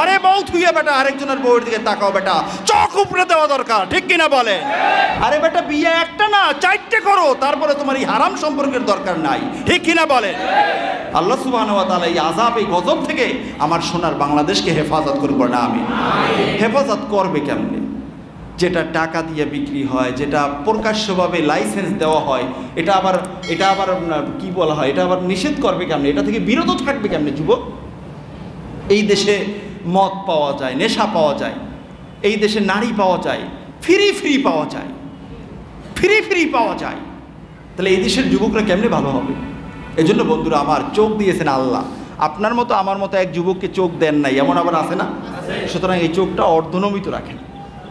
ঘরে বউ থুয়ে বেটা, আরেকজনের বউয়ের দিকে তাকাও বেটা। চোখ উপড়ে দেওয়া দরকার, ঠিক কিনা বলে? আরে বেটা, বিয়ে একটা না, চারটে করো, তারপরে তোমার এই হারাম সম্পর্কের দরকার নাই, ঠিক কিনা বলে? আল্লাহ সুবাহ এই আজাব এই গজব থেকে আমার সোনার বাংলাদেশকে হেফাজত করব না আমি হেফাজত করবে কেমনে? যেটা টাকা দিয়ে বিক্রি হয়, যেটা প্রকাশ্যভাবে লাইসেন্স দেওয়া হয়, এটা আবার এটা আবার কি বলা হয়, এটা আবার নিষেধ করবে কেমনে? এটা থেকে বিরত থাকবে কেমনে, যুবক? এই দেশে মদ পাওয়া যায়, নেশা পাওয়া যায়, এই দেশে নারী পাওয়া যায়, ফ্রি ফ্রি পাওয়া যায়, ফ্রি ফ্রি পাওয়া যায়। তাহলে এই দেশের যুবকরা কেমনে ভালো হবে? এজন্য বন্ধুরা, আমার চোখ দিয়েছেন আল্লাহ। আপনার মতো, আমার মতো এক যুবককে চোখ দেন নাই, এমন আবার আছে না? সুতরাং এই চোখটা অর্ধনমিত রাখেন,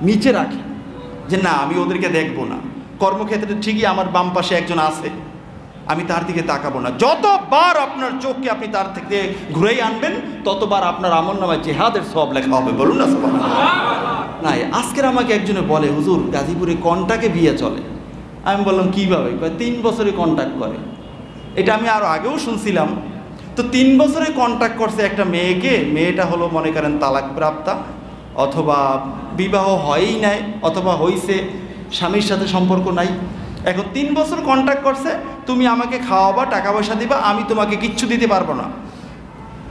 নিচে রাখেন। যে না, আমি ওদেরকে দেখব না। কর্মক্ষেত্রে ঠিকই আমার বাম পাশে একজন আছে। আমি তার দিকে তাকাবো না। যতবার আপনার চোখকে আপনি তার থেকে ঘুরেই আনবেন, ততবার আপনার আমল নামায় জেহাদের সব লেখা হবে। বলুন না সব নাই, আজকের আমাকে একজনে বলে, হুজুর, গাজীপুরে কন্টাকে বিয়ে চলে? আমি বললাম, কীভাবে? তিন বছরে কন্ট্যাক্ট করে। এটা আমি আরও আগেও শুনছিলাম। তো তিন বছরে কন্ট্যাক্ট করছে একটা মেয়েকে, মেয়েটা হলো, মনে করেন তালাক প্রাপ্তা অথবা বিবাহ হয়ই নাই, অথবা হইছে, স্বামীর সাথে সম্পর্ক নাই। এখন তিন বছর কন্ট্যাক্ট করছে, তুমি আমাকে খাওয়াবা টাকা পয়সা দিবা, আমি তোমাকে কিচ্ছু দিতে পারব না।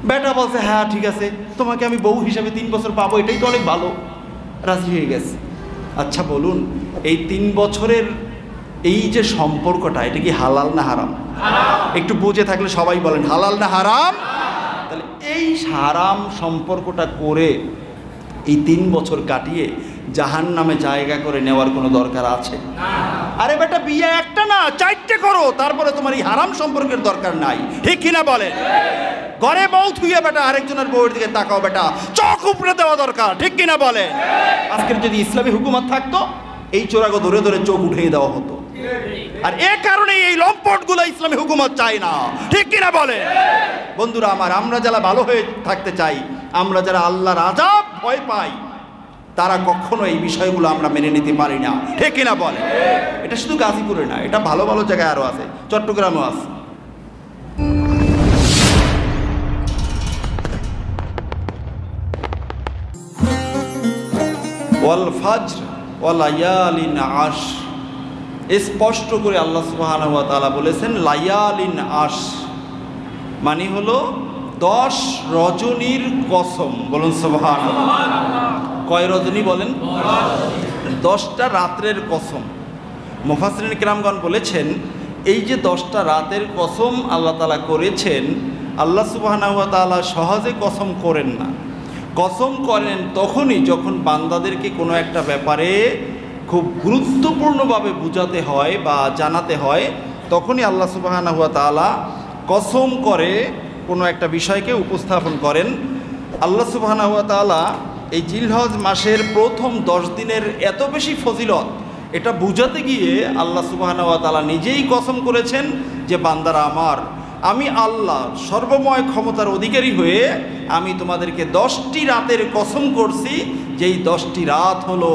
বেটা বলছে হ্যাঁ ঠিক আছে, তোমাকে আমি বউ হিসাবে তিন বছর পাবো, এটাই তো অনেক ভালো। রাজি হয়ে গেছে। আচ্ছা বলুন, এই তিন বছরের এই যে সম্পর্কটা, এটা কি হালাল না হারাম? একটু বুঝে থাকলে সবাই বলেন, হালাল না হারাম? তাহলে এই হারাম সম্পর্কটা করে এই তিন বছর কাটিয়ে জাহান নামে জায়গা করে নেওয়ার কোনো দরকার আছে? আরে বেটা, বিয়ে একটা না, চারটে করো, তারপরে তোমার এই হারাম সম্পর্কের দরকার নাই। ঠিক কিনা বলে? ঘরে বউ থুয়ে বেটা, আরেকজনের বউয়ের দিকে তাকাও বেটা, চোখ উপড়ে দেওয়া দরকার, ঠিক কিনা বলে? আজকের যদি ইসলামী হুকুমত থাকতো, এই চোরাগো ধরে ধরে চোখ উঠিয়ে দেওয়া হতো। আর এ কারণে এই লম্পটগুলো ইসলামী হুকুমত চায় না, ঠিক কিনা বলে? বন্ধুরা, আমার আমরা যারা ভালো হয়ে থাকতে চাই আমরা যারা আল্লাহর আজাব ভয় পাই, তারা কখনো এই বিষয়গুলো আমরা মেনে নিতে পারি না। ঠিক কিনা বলে এটা শুধু গাজীপুরে না, এটা ভালো ভালো জায়গায় আরও আছে, চট্টগ্রামেও আছে। স্পষ্ট করে আল্লাহ ওয়া বলেছেন, লায়ালিন আশ মানে হলো দশ রজনীর কসম, বলুন সুবহান কয় রজনী বলেন? দশটা রাত্রের কসম। মুফাসরিন কিরামগণ বলেছেন, এই যে দশটা রাতের কসম আল্লাহ তালা করেছেন, আল্লাহ তাআলা সহজে কসম করেন না। কসম করেন তখনই যখন বান্দাদেরকে কোনো একটা ব্যাপারে খুব গুরুত্বপূর্ণভাবে বুঝাতে হয় বা জানাতে হয়, তখনই আল্লাহ সুবাহানা হুয়া তালা কসম করে কোনো একটা বিষয়কে উপস্থাপন করেন। আল্লাহ সুবাহানা হুয়া তালা এই জিলহজ মাসের প্রথম দশ দিনের এত বেশি ফজিলত, এটা বুঝাতে গিয়ে আল্লাহ সুবাহানা হুয়া তালা নিজেই কসম করেছেন যে, বান্দারা আমার, আমি আল্লাহ সর্বময় ক্ষমতার অধিকারী হয়ে আমি তোমাদেরকে দশটি রাতের কসম করছি, যেই দশটি রাত হলো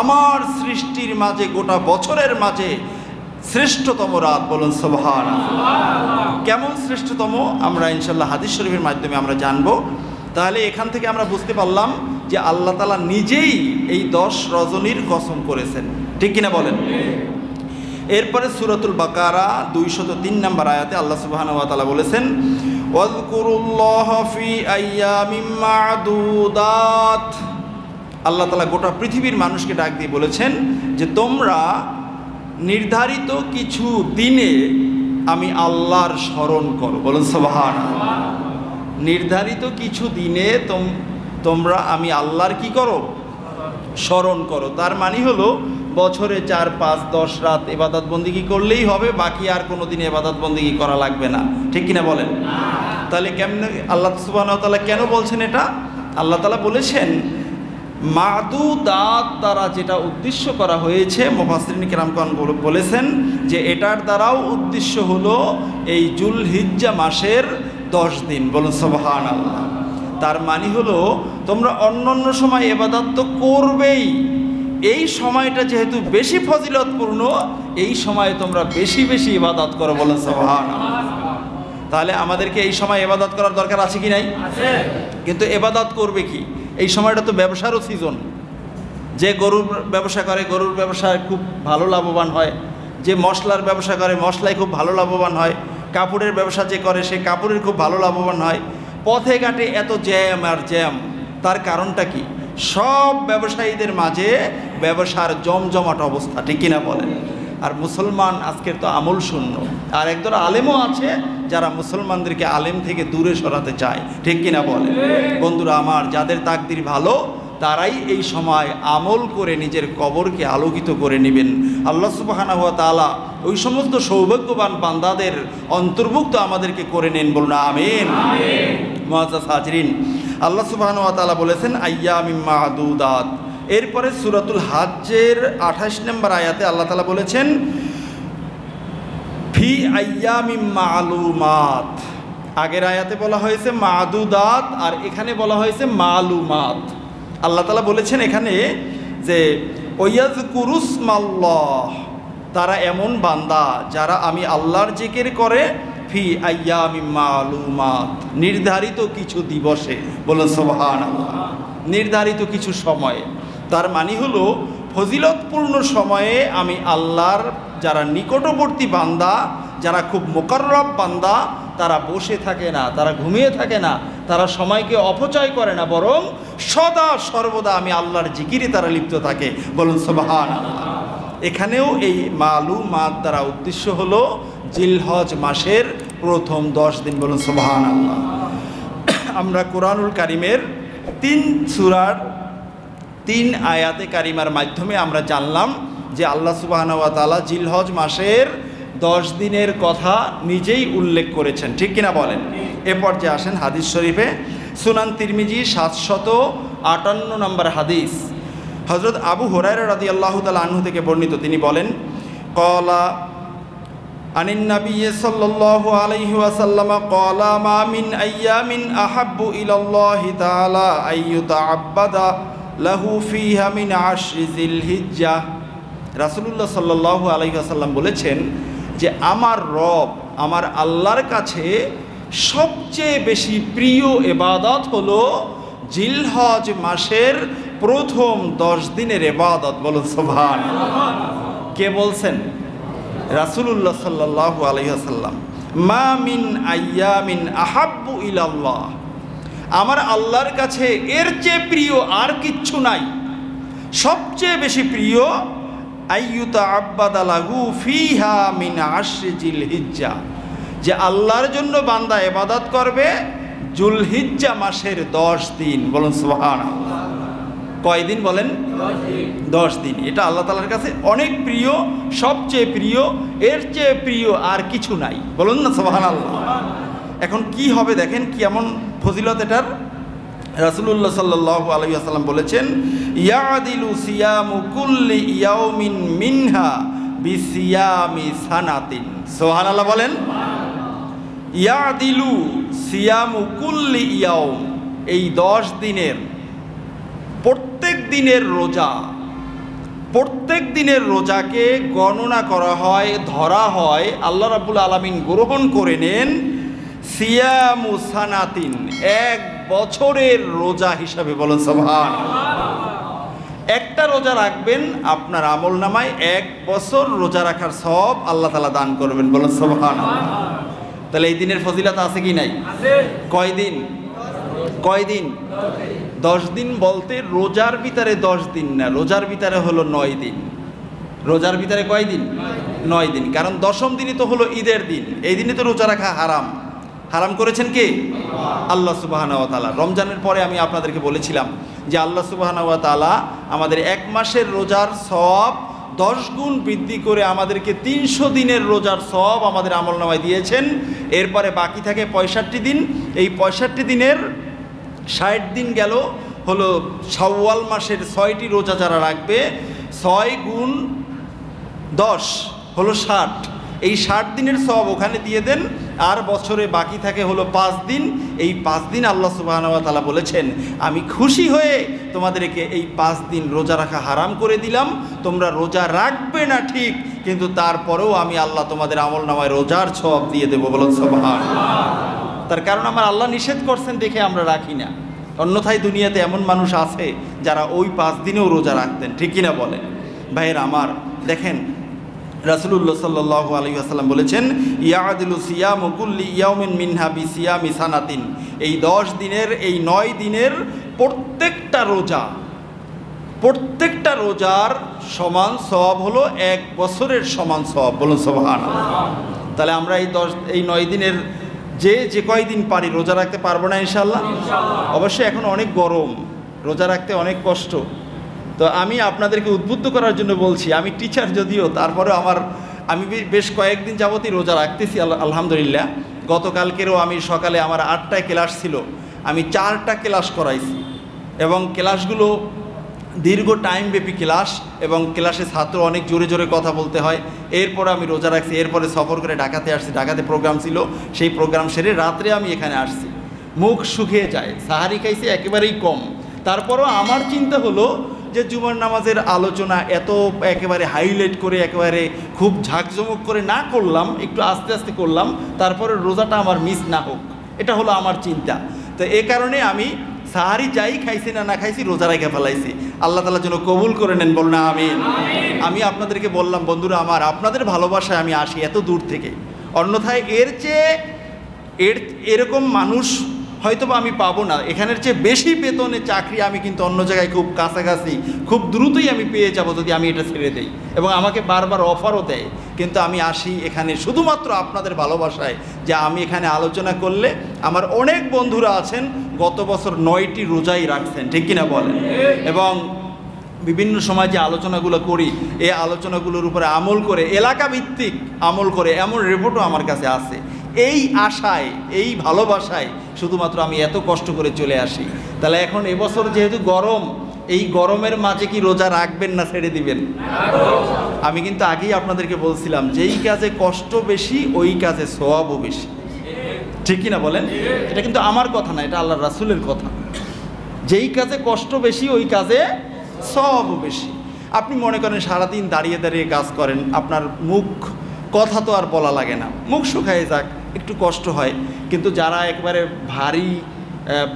আমার সৃষ্টির মাঝে, গোটা বছরের মাঝে শ্রেষ্ঠতম রাত বলুন সোভান কেমন শ্রেষ্ঠতম? আমরা ইনশাল্লাহ হাদিস শরীফের মাধ্যমে আমরা জানব। তাহলে এখান থেকে আমরা বুঝতে পারলাম যে আল্লাহ তালা নিজেই এই দশ রজনীর কসম করেছেন। ঠিক কিনা বলেন? এরপরে সুরাতুল বাকারা দুইশত তিন নম্বর আয়াতে আল্লাহ সুবাহান তালা বলেছেন আল্লাহ তালা গোটা পৃথিবীর মানুষকে ডাক দিয়ে বলেছেন যে তোমরা নির্ধারিত কিছু দিনে আমি আল্লাহর স্মরণ করো। বলুন সবাহান নির্ধারিত কিছু দিনে তোম, তোমরা আমি আল্লাহর কি করো? স্মরণ করো। তার মানে হলো বছরে চার, পাঁচ, দশ রাত এবাদত বন্দিগি করলেই হবে, বাকি আর কোনো দিন এবাদত বন্দিগি করা লাগবে না। ঠিক কিনা বলেন? তাহলে কেমন আল্লাহ সুবাহ কেন বলছেন এটা? আল্লাহ তালা বলেছেন মাদু দাঁত দ্বারা যেটা উদ্দেশ্য করা হয়েছে মোফাসরিন কেরামকান বলেছেন যে এটার দ্বারাও উদ্দেশ্য হলো এই জুল হিজ্জা মাসের দশ দিন। বলুন সবহান আল্লাহ তার মানে হলো তোমরা অন্য অন্য সময় এবাদত তো করবেই। এই সময়টা যেহেতু বেশি ফজিলতপূর্ণ এই সময়ে তোমরা বেশি বেশি ইবাদত করো বলেন সবহান তাহলে আমাদেরকে এই সময় এবাদত করার দরকার আছে কি নাই? কিন্তু এবাদত করবে কি? এই সময়টা তো ব্যবসারও সিজন যে গরুর ব্যবসা করে, গরুর ব্যবসায় খুব ভালো লাভবান হয়। যে মশলার ব্যবসা করে মশলায় খুব ভালো লাভবান হয়। কাপড়ের ব্যবসা যে করে, সে কাপড়ের খুব ভালো লাভবান হয়। পথে ঘাটে এত জ্যাম আর জ্যাম, তার কারণটা কি? সব ব্যবসায়ীদের মাঝে ব্যবসার জমজমাট অবস্থা, ঠিক কিনা বলেন? আর মুসলমান আজকের তো আমল শূন্য। আর একদল আলেমও আছে যারা মুসলমানদেরকে আলেম থেকে দূরে সরাতে চায়। ঠিক কিনা বলে বন্ধুরা আমার যাদের তাকদির ভালো তারাই এই সময় আমল করে নিজের কবরকে আলোকিত করে নেবেন। আল্লাহ সুবাহানা হুয়া তালা ওই সমস্ত সৌভাগ্যবান বান্দাদের অন্তর্ভুক্ত আমাদেরকে করে নেন বলুন আমিন। মহাজাজ হাজরিন আল্লাহ সুবাহান ওয়া তালা বলেছেন আయ్যা মিম্মা আদুদাত এরপরে সুরাতুল হাজ্জের আঠাশ নম্বর আয়াতে আল্লাহ তালা বলেছেন, ফি আয়ামি মালুমাত। আগের আয়াতে বলা হয়েছে মাদুদাত আর এখানে বলা হয়েছে মালুমাত। আল্লাহ তালা বলেছেন এখানে যে ওয়াজ কুরুস মাল্লাহ তারা এমন বান্দা যারা আমি আল্লাহর জিকির করে, ফি আয়ামি মালুমাত। নির্ধারিত কিছু দিবসে বলুন সোহান নির্ধারিত কিছু সময়ে। তার মানে হলো, ফজিলতপূর্ণ সময়ে আমি আল্লাহর যারা নিকটবর্তী বান্দা, যারা খুব মোকাররব বান্দা, তারা বসে থাকে না, তারা ঘুমিয়ে থাকে না, তারা সময়কে অপচয় করে না, বরং সদা সর্বদা আমি আল্লাহর জিকিরে তারা লিপ্ত থাকে। বলুন সোবাহান এখানেও এই মালু মাদ দ্বারা উদ্দেশ্য হলো, জিলহজ মাসের প্রথম দশ দিন। বলুন সোবাহান আমরা কোরআনুল কারিমের তিন সুরার তিন আয়াতে কারিমার মাধ্যমে আমরা জানলাম যে আল্লাহ সুবাহানওয়াতালা জিলহজ মাসের দশ দিনের কথা নিজেই উল্লেখ করেছেন। ঠিক কিনা বলেন? এ পর্যায়ে আসেন হাদিস শরীফে সুনান তিরমিজি সাতশত আটান্ন নম্বর হাদিস। হজরত আবু হরাই রাদি আল্লাহ তাল আহ্ন থেকে বর্ণিত, তিনি বলেন, কলা আনিন্নাবি সাল্লাল্লাহু আলাইহি ওয়াসাল্লাম ক্বালা মা মিন আইয়ামিন আহাব্বু ইলাল্লাহি তাআলা আইয়ুতাআব্বাদা লাহু ফিহা মিন আশিজিল হিজ্জা রাসুলুল্লাহ সাল্লু আলহিহাসাল্লাম বলেছেন যে, আমার রব, আমার আল্লাহর কাছে সবচেয়ে বেশি প্রিয় এবাদত হলো জিলহজ মাসের প্রথম দশ দিনের এবাদত বলুন সোভান কে বলছেন? রাসুল্লাহ সাল্লাহ আলহিহাসাল্লাম মা মিন আইয়া মিন আহাব্বু ইলাল্লাহ। আমার আল্লাহর কাছে এর চেয়ে প্রিয় আর কিচ্ছু নাই। সবচেয়ে বেশি প্রিয়, আইয়ুতা আব্বাদ আলাহু ফিহা মিন আশ্রিজিল হিজ্জা যে আল্লাহর জন্য বান্দা এবাদত করবে জুলহিজ্জা মাসের দশ দিন। বলুন সোহান কয়দিন বলেন? দশ দিন। এটা আল্লাহ তালার কাছে অনেক প্রিয়, সবচেয়ে প্রিয়, এর চেয়ে প্রিয় আর কিছু নাই। বলুন না সোহান আল্লাহ এখন কি হবে দেখেন কি এমন ফজিলত এটার? রাসুলুল্লাহ সাল্লাহ আলহিহাসাল্লাম বলেছেন, ইয়াদিলু সিয়ামু কুল্লি ইয়াউমিন মিনহা বিসিয়ামি সানাতিন। সোহান আল্লাহ বলেন, ইয়াদিলু সিয়ামু কুল্লি ইয়াউম। এই দশ দিনের, প্রত্যেক দিনের রোজা, প্রত্যেক দিনের রোজাকে গণনা করা হয়, ধরা হয়, আল্লাহ রাবুল আলমিন গ্রহণ করে নেন সিয়ামু সানাতিন এক বছরের রোজা হিসাবে বলেন সভান একটা রোজা রাখবেন আপনার আমল নামায় এক বছর রোজা রাখার সব আল্লাহ তালা দান করবেন বলেন সভান তাহলে এই দিনের ফজিলাত আছে কি নাই? কয়দিন কয়দিন দশ দিন বলতে রোজার ভিতরে দশ দিন না রোজার ভিতরে হলো নয় দিন। রোজার ভিতরে কয় দিন। নয় দিন। কারণ দশম দিনই তো হলো ঈদের দিন এই দিনে তো রোজা রাখা হারাম। হারাম করেছেন কে? আল্লাহ সুবাহানাওয়া তালা রমজানের পরে আমি আপনাদেরকে বলেছিলাম যে আল্লাহ সুবাহানাওয়া তালা আমাদের এক মাসের রোজার সব দশ গুণ বৃদ্ধি করে আমাদেরকে তিনশো দিনের রোজার সব আমাদের আমল নামায় দিয়েছেন। এরপরে বাকি থাকে পঁয়ষট্টি দিন। এই পঁয়ষট্টি দিনের ষাট দিন গেল, হলো শাওয়াল মাসের ছয়টি রোজা যারা রাখবে, ছয় গুণ দশ, হলো ষাট। এই ষাট দিনের সব ওখানে দিয়ে দেন, আর বছরে বাকি থাকে হলো পাঁচ দিন। এই পাঁচ দিন আল্লাহ সুবাহতালা বলেছেন, আমি খুশি হয়ে তোমাদেরকে এই পাঁচ দিন রোজা রাখা হারাম করে দিলাম। তোমরা রোজা রাখবে না ঠিক, কিন্তু তারপরেও আমি আল্লাহ তোমাদের আমল নামায় রোজার সব দিয়ে দেবো। বলুন সবাহ তার কারণ আমার আল্লাহ নিষেধ করছেন দেখে আমরা রাখি না। অন্যথায় দুনিয়াতে এমন মানুষ আছে যারা ওই পাঁচ দিনেও রোজা রাখতেন, ঠিক কিনা বলেন? ভাইয়ের আমার, দেখেন রাসুলুল্লাহ সাল্লাহ আলী আসাল্লাম বলেছেন ইয়াদিলু সিয়াম কুল্লি ইয়াউমিন মিনহা বি সিয়ামি সানাতিন। এই দশ দিনের এই নয় দিনের প্রত্যেকটা রোজা প্রত্যেকটা রোজার সমান স্বভাব হলো এক বছরের সমান স্বভাব বলুন সবহান তাহলে আমরা এই দশ এই নয় দিনের যে যে কয়দিন পারি রোজা রাখতে পারব না ইনশাল্লাহ অবশ্যই এখন অনেক গরম রোজা রাখতে অনেক কষ্ট। তো আমি আপনাদেরকে উদ্বুদ্ধ করার জন্য বলছি, আমি টিচার যদিও তারপরে আমার, আমি বেশ কয়েকদিন যাবতই রোজা রাখতেছি, আল- আলহামদুলিল্লাহ। গতকালকেরও আমি সকালে আমার আটটায় ক্লাস ছিল, আমি চারটা ক্লাস করাইছি। এবং ক্লাসগুলো দীর্ঘ টাইমব্যাপী ক্লাস এবং ক্লাসে ছাত্র অনেক জোরে জোরে কথা বলতে হয়। এরপর আমি রোজা রাখছি, এরপরে সফর করে ঢাকাতে আসছি, ঢাকাতে প্রোগ্রাম ছিল, সেই প্রোগ্রাম সেরে রাত্রে আমি এখানে আসছি। মুখ শুকিয়ে যায়, সাহারি খাইছি একেবারেই কম। তারপরও আমার চিন্তা হলো যে জুমার নামাজের আলোচনা এত একেবারে হাইলাইট করে একেবারে খুব ঝাঁকজমক করে না করলাম একটু আস্তে আস্তে করলাম তারপরে রোজাটা আমার মিস না হোক। এটা হলো আমার চিন্তা। তো এ কারণে আমি সাহারি যাই খাইছি না না খাইছি রোজা রেখে ফেলাইছি। আল্লাহ তালা যেন কবুল করে নেন বল না আমি আমি আপনাদেরকে বললাম বন্ধুরা আমার আপনাদের ভালোবাসায় আমি আসি এত দূর থেকে। অন্যথায় এর চেয়ে এর এরকম মানুষ হয়তো বা আমি পাবো না। এখানের চেয়ে বেশি বেতনে চাকরি আমি কিন্তু অন্য জায়গায় খুব কাছাকাছি, খুব দ্রুতই আমি পেয়ে যাব যদি আমি এটা ছেড়ে দেই। এবং আমাকে বারবার অফারও দেয়। কিন্তু আমি আসি এখানে শুধুমাত্র আপনাদের ভালোবাসায় যে আমি এখানে আলোচনা করলে আমার অনেক বন্ধুরা আছেন, গত বছর নয়টি রোজাই রাখছেন, ঠিক কিনা বলেন? এবং বিভিন্ন সময় যে আলোচনাগুলো করি এই আলোচনাগুলোর উপরে আমল করে এলাকা ভিত্তিক আমল করে, এমন রিপোর্টও আমার কাছে আছে। এই আশায়, এই ভালোবাসায় শুধুমাত্র আমি এত কষ্ট করে চলে আসি। তাহলে এখন এবছর যেহেতু গরম, এই গরমের মাঝে কি রোজা রাখবেন না ছেড়ে দিবেন? আমি কিন্তু আগেই আপনাদেরকে বলছিলাম, যেই কাজে কষ্ট বেশি, ওই কাজে সোয়াবও বেশি। ঠিক না বলেন? এটা কিন্তু আমার কথা না, এটা আল্লাহ রাসুলের কথা। যেই কাজে কষ্ট বেশি, ওই কাজে সব বেশি। আপনি মনে করেন সারাদিন দাঁড়িয়ে দাঁড়িয়ে কাজ করেন, আপনার মুখ, কথা তো আর বলা লাগে না। মুখ শুকায় যাক একটু কষ্ট হয়, কিন্তু যারা একবারে ভারী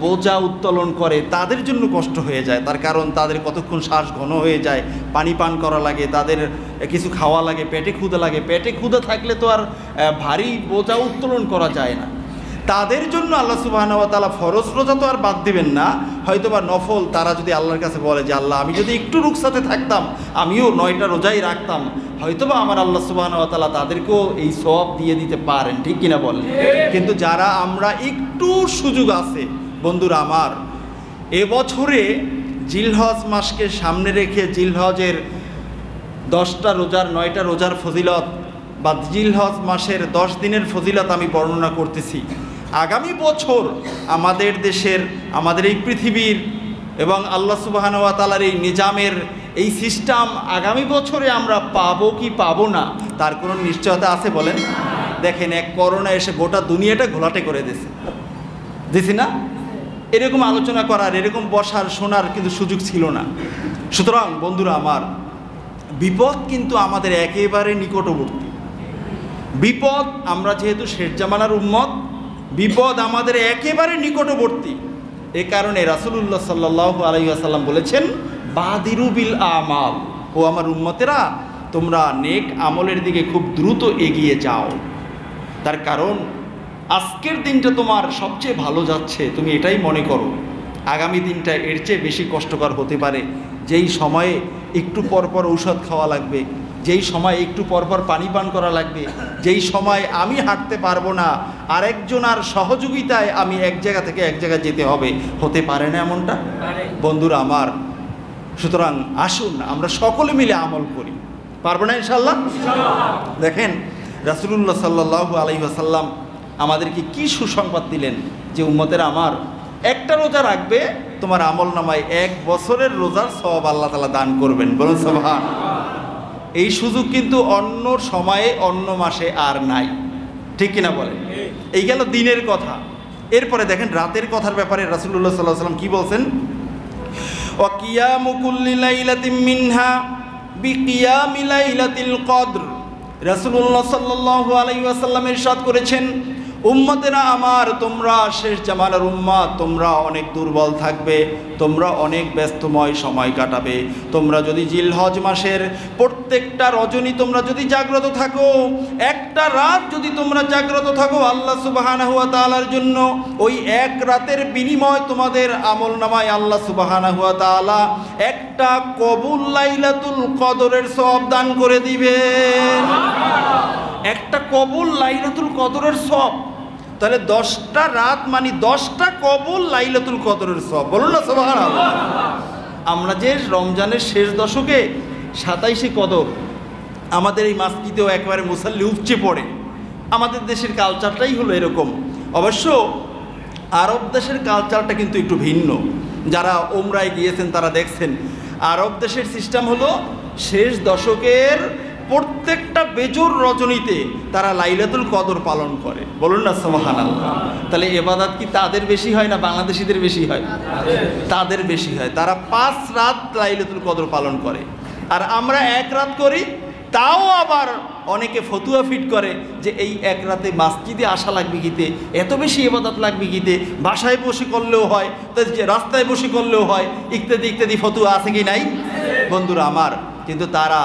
বোঝা উত্তোলন করে, তাদের জন্য কষ্ট হয়ে যায়। তার কারণ তাদের কতক্ষণ শ্বাস ঘন হয়ে যায়, পানি পান করা লাগে, তাদের কিছু খাওয়া লাগে, পেটে ক্ষুদা লাগে। পেটে ক্ষুদা থাকলে তো আর ভারী বোঝা উত্তোলন করা যায় না। তাদের জন্য আল্লাহ সুবাহ তালা ফরজ রোজা তো আর বাদ দিবেন না। হয়তো বা নফল তারা যদি আল্লাহর কাছে বলে যে, আল্লাহ, আমি যদি একটু রুকসাতে থাকতাম, আমিও নয়টা রোজাই রাখতাম। হয়তো বা আমার আল্লাহ সুবাহ তালা তাদেরকেও এই সব দিয়ে দিতে পারেন, ঠিক কিনা বলেন? কিন্তু যারা আমরা একটু সুযোগ আছে, বন্ধুরা আমার এবছরে জিলহজ মাসকে সামনে রেখে জিলহজের দশটা রোজার, নয়টা রোজার ফজিলত বা জিলহজ মাসের দশ দিনের ফজিলত আমি বর্ণনা করতেছি। আগামী বছর আমাদের দেশের, আমাদের এই পৃথিবীর এবং আল্লাহ সুবাহানুয়া তালার এই নিজামের এই সিস্টেম আগামী বছরে আমরা পাবো কি পাবো না, তার কোনো নিশ্চয়তা আছে বলেন? দেখেন, এক করোনা এসে গোটা দুনিয়াটা ঘোলাটে করে দিছে দিছি না? এরকম আলোচনা করার, এরকম বসার, শোনার কিন্তু সুযোগ ছিল না। সুতরাং বন্ধুরা আমার, বিপদ কিন্তু আমাদের একেবারে নিকটবর্তী। বিপদ আমরা যেহেতু শেষ জামানার উম্মত বিপদ আমাদের একেবারে নিকটবর্তী। এ কারণে রাসুলুল্লাহ সাল্লাহ আলাইসাল্লাম বলেছেন, বাদিরু বিল আমাল। ও আমার উম্মতেরা, তোমরা নেক আমলের দিকে খুব দ্রুত এগিয়ে যাও। তার কারণ, আজকের দিনটা তোমার সবচেয়ে ভালো যাচ্ছে, তুমি এটাই মনে করো। আগামী দিনটা এর চেয়ে বেশি কষ্টকর হতে পারে, যেই সময়ে একটু পরপর ঔষধ খাওয়া লাগবে যেই সময় একটু পরপর পানি পান করা লাগবে যেই সময় আমি হাঁটতে পারব না আরেকজন আর সহযোগিতায় আমি এক জায়গা থেকে এক জায়গায় যেতে হবে। হতে পারে না এমনটা? বন্ধুরা আমার সুতরাং আসুন আমরা সকলে মিলে আমল করি। পারব না ইনশাল্লাহ দেখেন রাসুলুল্লাহ সাল্লাহ আলহি আসাল্লাম আমাদেরকে কি সুসংবাদ দিলেন যে উম্মতের আমার একটা রোজা রাখবে তোমার আমল নামায় এক বছরের রোজার সব আল্লাহ তালা দান করবেন। বলুন সভান এই সুযোগ কিন্তু অন্য সময়ে, অন্য মাসে আর নাই। ঠিক কিনা বলেন? এই গেল দিনের কথা। এরপরে দেখেন রাতের কথার ব্যাপারে রাসুল্লাহ সাল্লাহ সাল্লাম কি বলছেন? মিনহা বিকিয়ামি লাইলাতিল কদ্র। রাসূলুল্লাহ সাল্লাল্লাহু আলাইহি ওয়াসাল্লাম ইরশাদ করেছেন উম্মতেরা আমার, তোমরা শেষ জামানার উম্মা তোমরা অনেক দুর্বল থাকবে, তোমরা অনেক ব্যস্তময় সময় কাটাবে। তোমরা যদি জিলহজ মাসের প্রত্যেকটা রজনী তোমরা যদি জাগ্রত থাকো, একটা রাত যদি তোমরা জাগ্রত থাকো আল্লাহ সুবাহানা হুয়া তালার জন্য, ওই এক রাতের বিনিময় তোমাদের আমল নামায় আল্লাহ সুবাহানা হুয়া তালা একটা কবুল লাইলাতুল কদরের সব দান করে দিবেন। একটা কবুল লাইলাতুল কদরের সব তাহলে দশটা রাত মানে দশটা কবল লাইলাতুল কদরের সব বলুন না সবাই আমরা যে রমজানের শেষ দশকে সাতাইশে কদর, আমাদের এই মাসজিদেও একেবারে মুসাল্লি উপচে পড়ে। আমাদের দেশের কালচারটাই হলো এরকম। অবশ্য আরব দেশের কালচারটা কিন্তু একটু ভিন্ন। যারা ওমরায় গিয়েছেন, তারা দেখছেন। আরব দেশের সিস্টেম হলো শেষ দশকের প্রত্যেকটা বেজোর রজনীতে তারা লাইলাতুল কদর পালন করে। বলুন না সোমাহান তাহলে এবাদাত কি তাদের বেশি হয় না বাংলাদেশিদের বেশি হয়? তাদের বেশি হয়। তারা পাঁচ রাত লাইলাতুল কদর পালন করে। আর আমরা এক রাত করি, তাও আবার অনেকে ফতুয়া ফিট করে যে এই এক রাতে মাসজিদে আসা লাগবে গীতে, এত বেশি এবাদত লাগবে গীতে, বাসায় বসে করলেও হয় রাস্তায় বসে করলেও হয়, ইত্যাদি ইত্যাদি ফতুয়া আছে কি নাই? বন্ধুরা আমার, কিন্তু তারা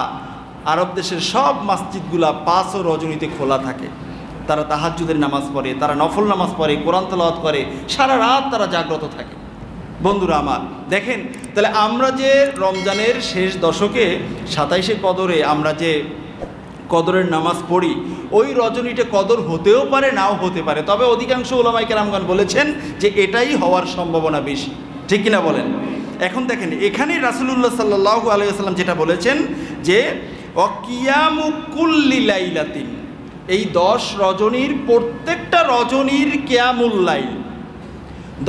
আরব দেশের সব মসজিদগুলা পাঁচ ও রজনীতে খোলা থাকে। তারা তাহাজ্জুদের নামাজ পড়ে, তারা নফল নামাজ পড়ে, কোরআন তলাওয়াত করে, সারা রাত তারা জাগ্রত থাকে। বন্ধুরা আমার, দেখেন, তাহলে আমরা যে রমজানের শেষ দশকে সাতাইশে কদরে আমরা যে কদরের নামাজ পড়ি, ওই রজনীটা কদর হতেও পারে, নাও হতে পারে। তবে অধিকাংশ ওলামাই কেরামগান বলেছেন যে এটাই হওয়ার সম্ভাবনা বেশি। ঠিক কিনা বলেন? এখন দেখেন, এখানে রাসুলুল্লাহ সাল্লাহ আলাইসাল্লাম যেটা বলেছেন যে অকিয়ামুকুল্লিলাইলাতিন। এই দশ রজনীর প্রত্যেকটা রজনীর কেয়ামুল্লাইল।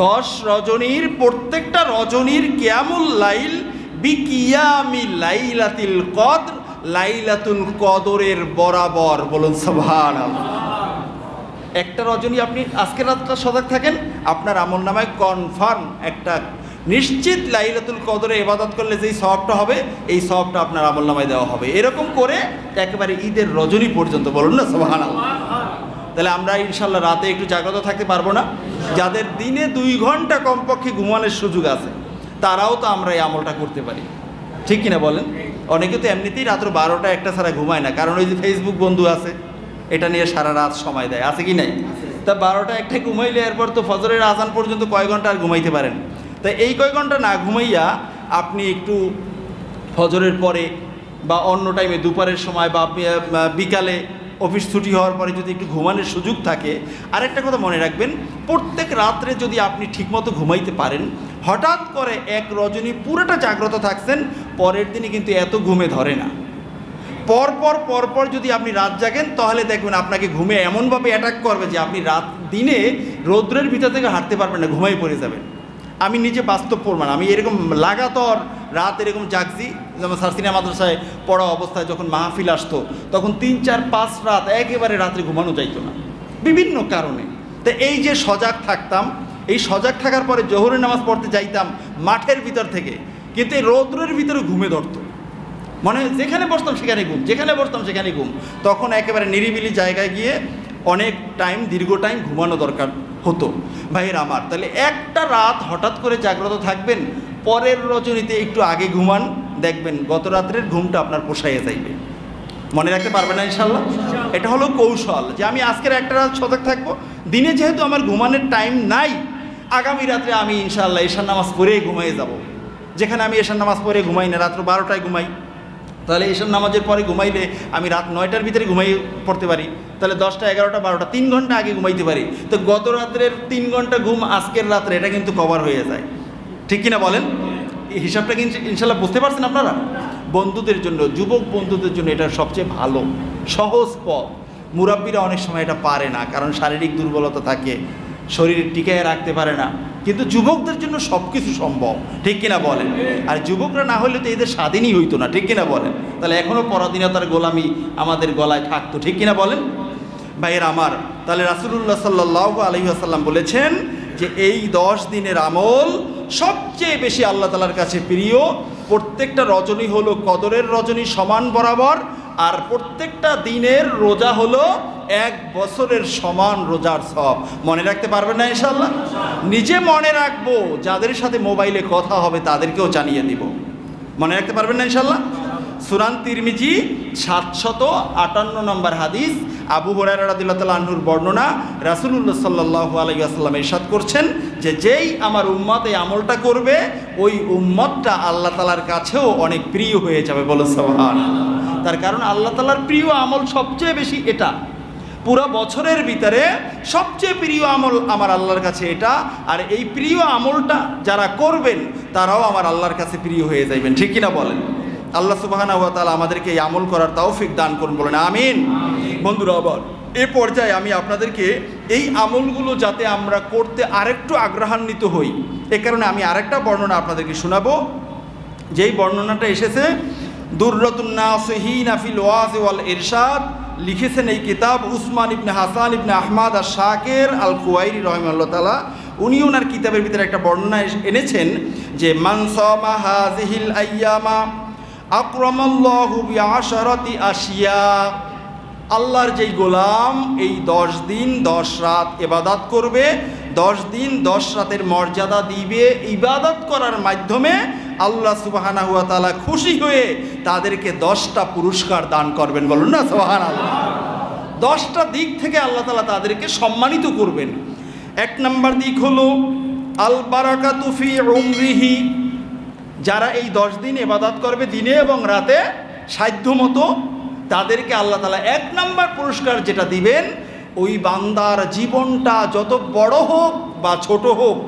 দশ রজনীর প্রত্যেকটা রজনীর কেয়ামুল লাইল বিকিয়ামি লাইলাতিল কদর লাইলাতুল কদরের বরাবর। বলুন সভান একটা রজনী আপনি আজকের রাতটা সজাগ থাকেন, আপনার আমল নামায় কনফার্ম একটা নিশ্চিত লাইলাতুল কদরে ইবাদত করলে যেই সবটা হবে, এই সবটা আপনার আমল নামায় দেওয়া হবে। এরকম করে একেবারে ঈদের রজনী পর্যন্ত বলুন না সোহান তাহলে আমরা ইনশাল্লাহ রাতে একটু জাগ্রত থাকতে পারব না। যাদের দিনে দুই ঘণ্টা কমপক্ষে ঘুমানোর সুযোগ আছে, তারাও তো আমরা এই আমলটা করতে পারি। ঠিক কিনা বলেন? অনেকে তো এমনিতেই রাত্র বারোটা একটা ছাড়া ঘুমায় না, কারণ ওই যে ফেসবুক বন্ধু আছে, এটা নিয়ে সারা রাত সময় দেয়। আছে কি নাই? তা বারোটা একটা ঘুমাইলে এরপর তো ফজরের আজান পর্যন্ত কয় ঘণ্টা আর ঘুমাইতে পারেন? তা এই কয় ঘণ্টা না ঘুমাইয়া আপনি একটু ফজরের পরে বা অন্য টাইমে দুপুরের সময় বা আপনি, বিকালে অফিস ছুটি হওয়ার পরে যদি একটু ঘুমানোর সুযোগ থাকে আরেকটা কথা মনে রাখবেন প্রত্যেক রাত্রে যদি আপনি ঠিকমতো ঘুমাইতে পারেন হঠাৎ করে এক রজনী পুরোটা জাগ্রত থাকছেন পরের দিনই কিন্তু এত ঘুমে ধরে না। পরপর পরপর যদি আপনি রাত জাগেন তাহলে দেখবেন আপনাকে ঘুমে এমনভাবে অ্যাটাক করবে যে আপনি রাত দিনে রৌদ্রের ভিতর থেকে হাঁটতে পারবেন না ঘুমাই পড়ে যাবেন। আমি নিজে বাস্তব প্রমাণ, আমি এরকম লাগাতর রাত এরকম জাগছি, যেমন সারসিনা মাদ্রাসায় পড়া অবস্থায় যখন মাহফিল আসতো, তখন তিন, চার, পাঁচ রাত একেবারে রাত্রে ঘুমানো যাইতো না। বিভিন্ন কারণে। তো এই যে সজাগ থাকতাম, এই সজাগ থাকার পরে জোহরের নামাজ পড়তে যাইতাম মাঠের ভিতর থেকে, কিন্তু এই রৌদ্রের ভিতরে ঘুমে ধরতো। মানে যেখানে বসতাম সেখানে ঘুম, যেখানে বসতাম সেখানে ঘুম। তখন একেবারে নিরিবিলি জায়গায় গিয়ে অনেক টাইম দীর্ঘ টাইম ঘুমানো দরকার। হতো। ভাইয়ের আমার, তাহলে একটা রাত হঠাৎ করে জাগ্রত থাকবেন, পরের রজনীতে একটু আগে ঘুমান, দেখবেন গত রাত্রের ঘুমটা আপনার পোষাইয়ে যাইবে। মনে রাখতে পারবেন না ইনশাল্লাহ এটা হলো কৌশল যে আমি আজকের একটা রাত সজাগ থাকব, দিনে যেহেতু আমার ঘুমানোর টাইম নাই, আগামী রাত্রে আমি ইনশাল্লাহ এশার নামাজ পড়েই ঘুমাইয়ে যাব। যেখানে আমি এশার নামাজ পড়ে ঘুমাই না, রাত্র বারোটায় ঘুমাই। তাহলে এসব নামাজের পরে ঘুমাইলে আমি রাত নয়টার ভিতরে ঘুমাই পড়তে পারি। তাহলে দশটা, এগারোটা, বারোটা, তিন ঘণ্টা আগে ঘুমাইতে পারি। তো গত রাত্রের তিন ঘণ্টা ঘুম আজকের রাত্রে, এটা কিন্তু কভার হয়ে যায়। ঠিক কিনা বলেন? এই হিসাবটা কিন্তু ইনশাল্লাহ বুঝতে পারছেন আপনারা? বন্ধুদের জন্য, যুবক বন্ধুদের জন্য এটা সবচেয়ে ভালো, সহজ পথ। মুরাব্বিরা অনেক সময় এটা পারে না, কারণ শারীরিক দুর্বলতা থাকে। শরীর টিকায় রাখতে পারে না। কিন্তু যুবকদের জন্য সব কিছু সম্ভব। ঠিক কিনা বলেন? আর যুবকরা না হলে তো এদের স্বাধীনই হইতো না। ঠিক কিনা বলেন? তাহলে এখনও পরাধীনতার গোলামি আমাদের গলায় থাকতো। ঠিক কিনা বলেন? ভাইয়ের আমার, তাহলে রাসুলুল্লাহ সাল্লাহ আলহি আসাল্লাম বলেছেন যে, এই দশ দিনের আমল সবচেয়ে বেশি আল্লাহ তালার কাছে প্রিয়। প্রত্যেকটা রজনী হলো কদরের রজনী সমান বরাবর, আর প্রত্যেকটা দিনের রোজা হলো এক বছরের সমান রোজার সব। মনে রাখতে পারবেন না ইনশাল্লাহ নিজে মনে রাখব, যাদের সাথে মোবাইলে কথা হবে তাদেরকেও জানিয়ে দিব। মনে রাখতে পারবেন না ইনশাল্লাহ সুরান তিরমিজি, সাতশত আটান্ন নম্বর হাদিস। আবু হরাইরাদিল্লাহ আহ্নুর বর্ণনা রাসুলুল্লাহ সাল্লাহ আলাইসাল্লাম ইরশাদ করছেন যে, যেই আমার উম্মত এই আমলটা করবে, ওই উম্মতটা আল্লাহ তালার কাছেও অনেক প্রিয় হয়ে যাবে বলো সবহান তার কারণ আল্লাহ তালার প্রিয় আমল সবচেয়ে বেশি এটা। পুরো বছরের ভিতরে সবচেয়ে প্রিয় আমল আমার আল্লাহর কাছে এটা, আর এই প্রিয় আমলটা যারা করবেন, তারাও আমার আল্লাহর কাছে প্রিয় হয়ে যাইবেন। ঠিক কিনা বলেন? আল্লাহ সুবাহানা ওয়া তাআলা আমাদেরকে এই আমল করার তৌফিক দান করুন বলেন আমিন। বন্ধুরা আবার এ পর্যায়ে আমি আপনাদেরকে এই আমলগুলো যাতে আমরা করতে আরেকটু আগ্রহান্বিত হই এ কারণে আমি আরেকটা বর্ণনা আপনাদেরকে শোনাবো। যেই বর্ণনাটা এসেছে দুর্রতুন্নাসহিন আফিল ওয়াজ ওয়াল ইরশাদ লিখেছেন এই কিতাব উসমান ইবনে হাসান ইবনে আহমাদ আর শাকের আল কুয়াইরি রহমাল্লাহ তালা উনি ওনার কিতাবের ভিতরে একটা বর্ণনা এনেছেন যে মানসমা হাজিহিল আইয়ামা আশিয়া। আল্লাহর যেই গোলাম, এই দশ দিন, দশ রাত এবাদাত করবে, দশ দিন, দশ রাতের মর্যাদা দিবে ইবাদত করার মাধ্যমে আল্লাহ সুবাহানা হুয়া তালা খুশি হয়ে তাদেরকে দশটা পুরস্কার দান করবেন। বলুন না সোহান আল্লাহ দশটা দিক থেকে আল্লাহ তালা তাদেরকে সম্মানিত করবেন। এক নম্বর দিক হলো আল বারাকাতুফি উমরিহি। যারা এই দশ দিন এবাদাত করবে দিনে এবং রাতে, সাধ্য মতো তাদেরকে আল্লাহ তালা এক নাম্বার পুরস্কার যেটা দিবেন, ওই বান্দার জীবনটা যত বড় হোক বা ছোট হোক,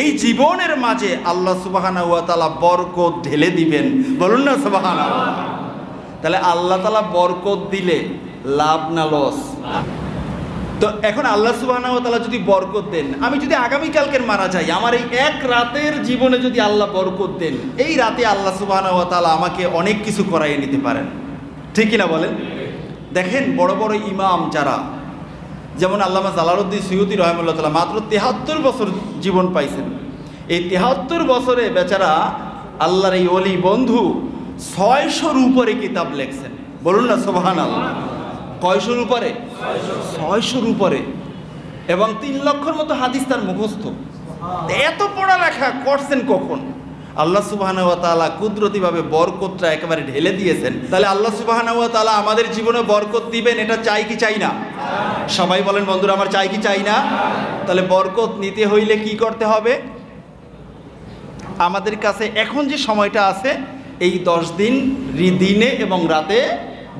এই জীবনের মাঝে আল্লাহ সুবাহানা ওয়া তালা বরকত ঢেলে দিবেন। বলুন না সুবাহানা তাহলে আল্লাহ তালা বরকত দিলে লাভ না লস তো এখন আল্লাহ সুবাহ যদি বরকত দেন, আমি যদি আগামীকালকের মারা যাই, আমার এই এক রাতের জীবনে যদি আল্লাহ বরকত দেন, এই রাতে আল্লাহ সুবাহ আমাকে অনেক কিছু করাইয়ে নিতে পারেন। ঠিক কিনা বলেন? দেখেন বড় বড় ইমাম যারা, যেমন আল্লামা জালালউদ্দিন সৈয়দি রহমুল্লাহ তালা মাত্র তেহাত্তর বছর জীবন পাইছেন। এই তেহাত্তর বছরে বেচারা আল্লাহর এই অলি বন্ধু ছয়শোর উপরে কিতাব লেখছেন। বলুন না সোবাহান আল্লাহ কয়শোর উপরে? ছয়শোর উপরে। এবং তিন লক্ষর মতো হাদিস তার মুখস্থ। এত পড়ালেখা করছেন কখন? আল্লাহ সুবাহান তালা কুদরতিভাবে বরকতটা একেবারে ঢেলে দিয়েছেন। তাহলে আল্লাহ সুবাহান তালা আমাদের জীবনে বরকত দিবেন, এটা চাই কি চাই না? সবাই বলেন, বন্ধুরা, আমার চাই কি চাই না? তাহলে বরকত নিতে হইলে কি করতে হবে? আমাদের কাছে এখন যে সময়টা আছে, এই দশ দিন দিনে এবং রাতে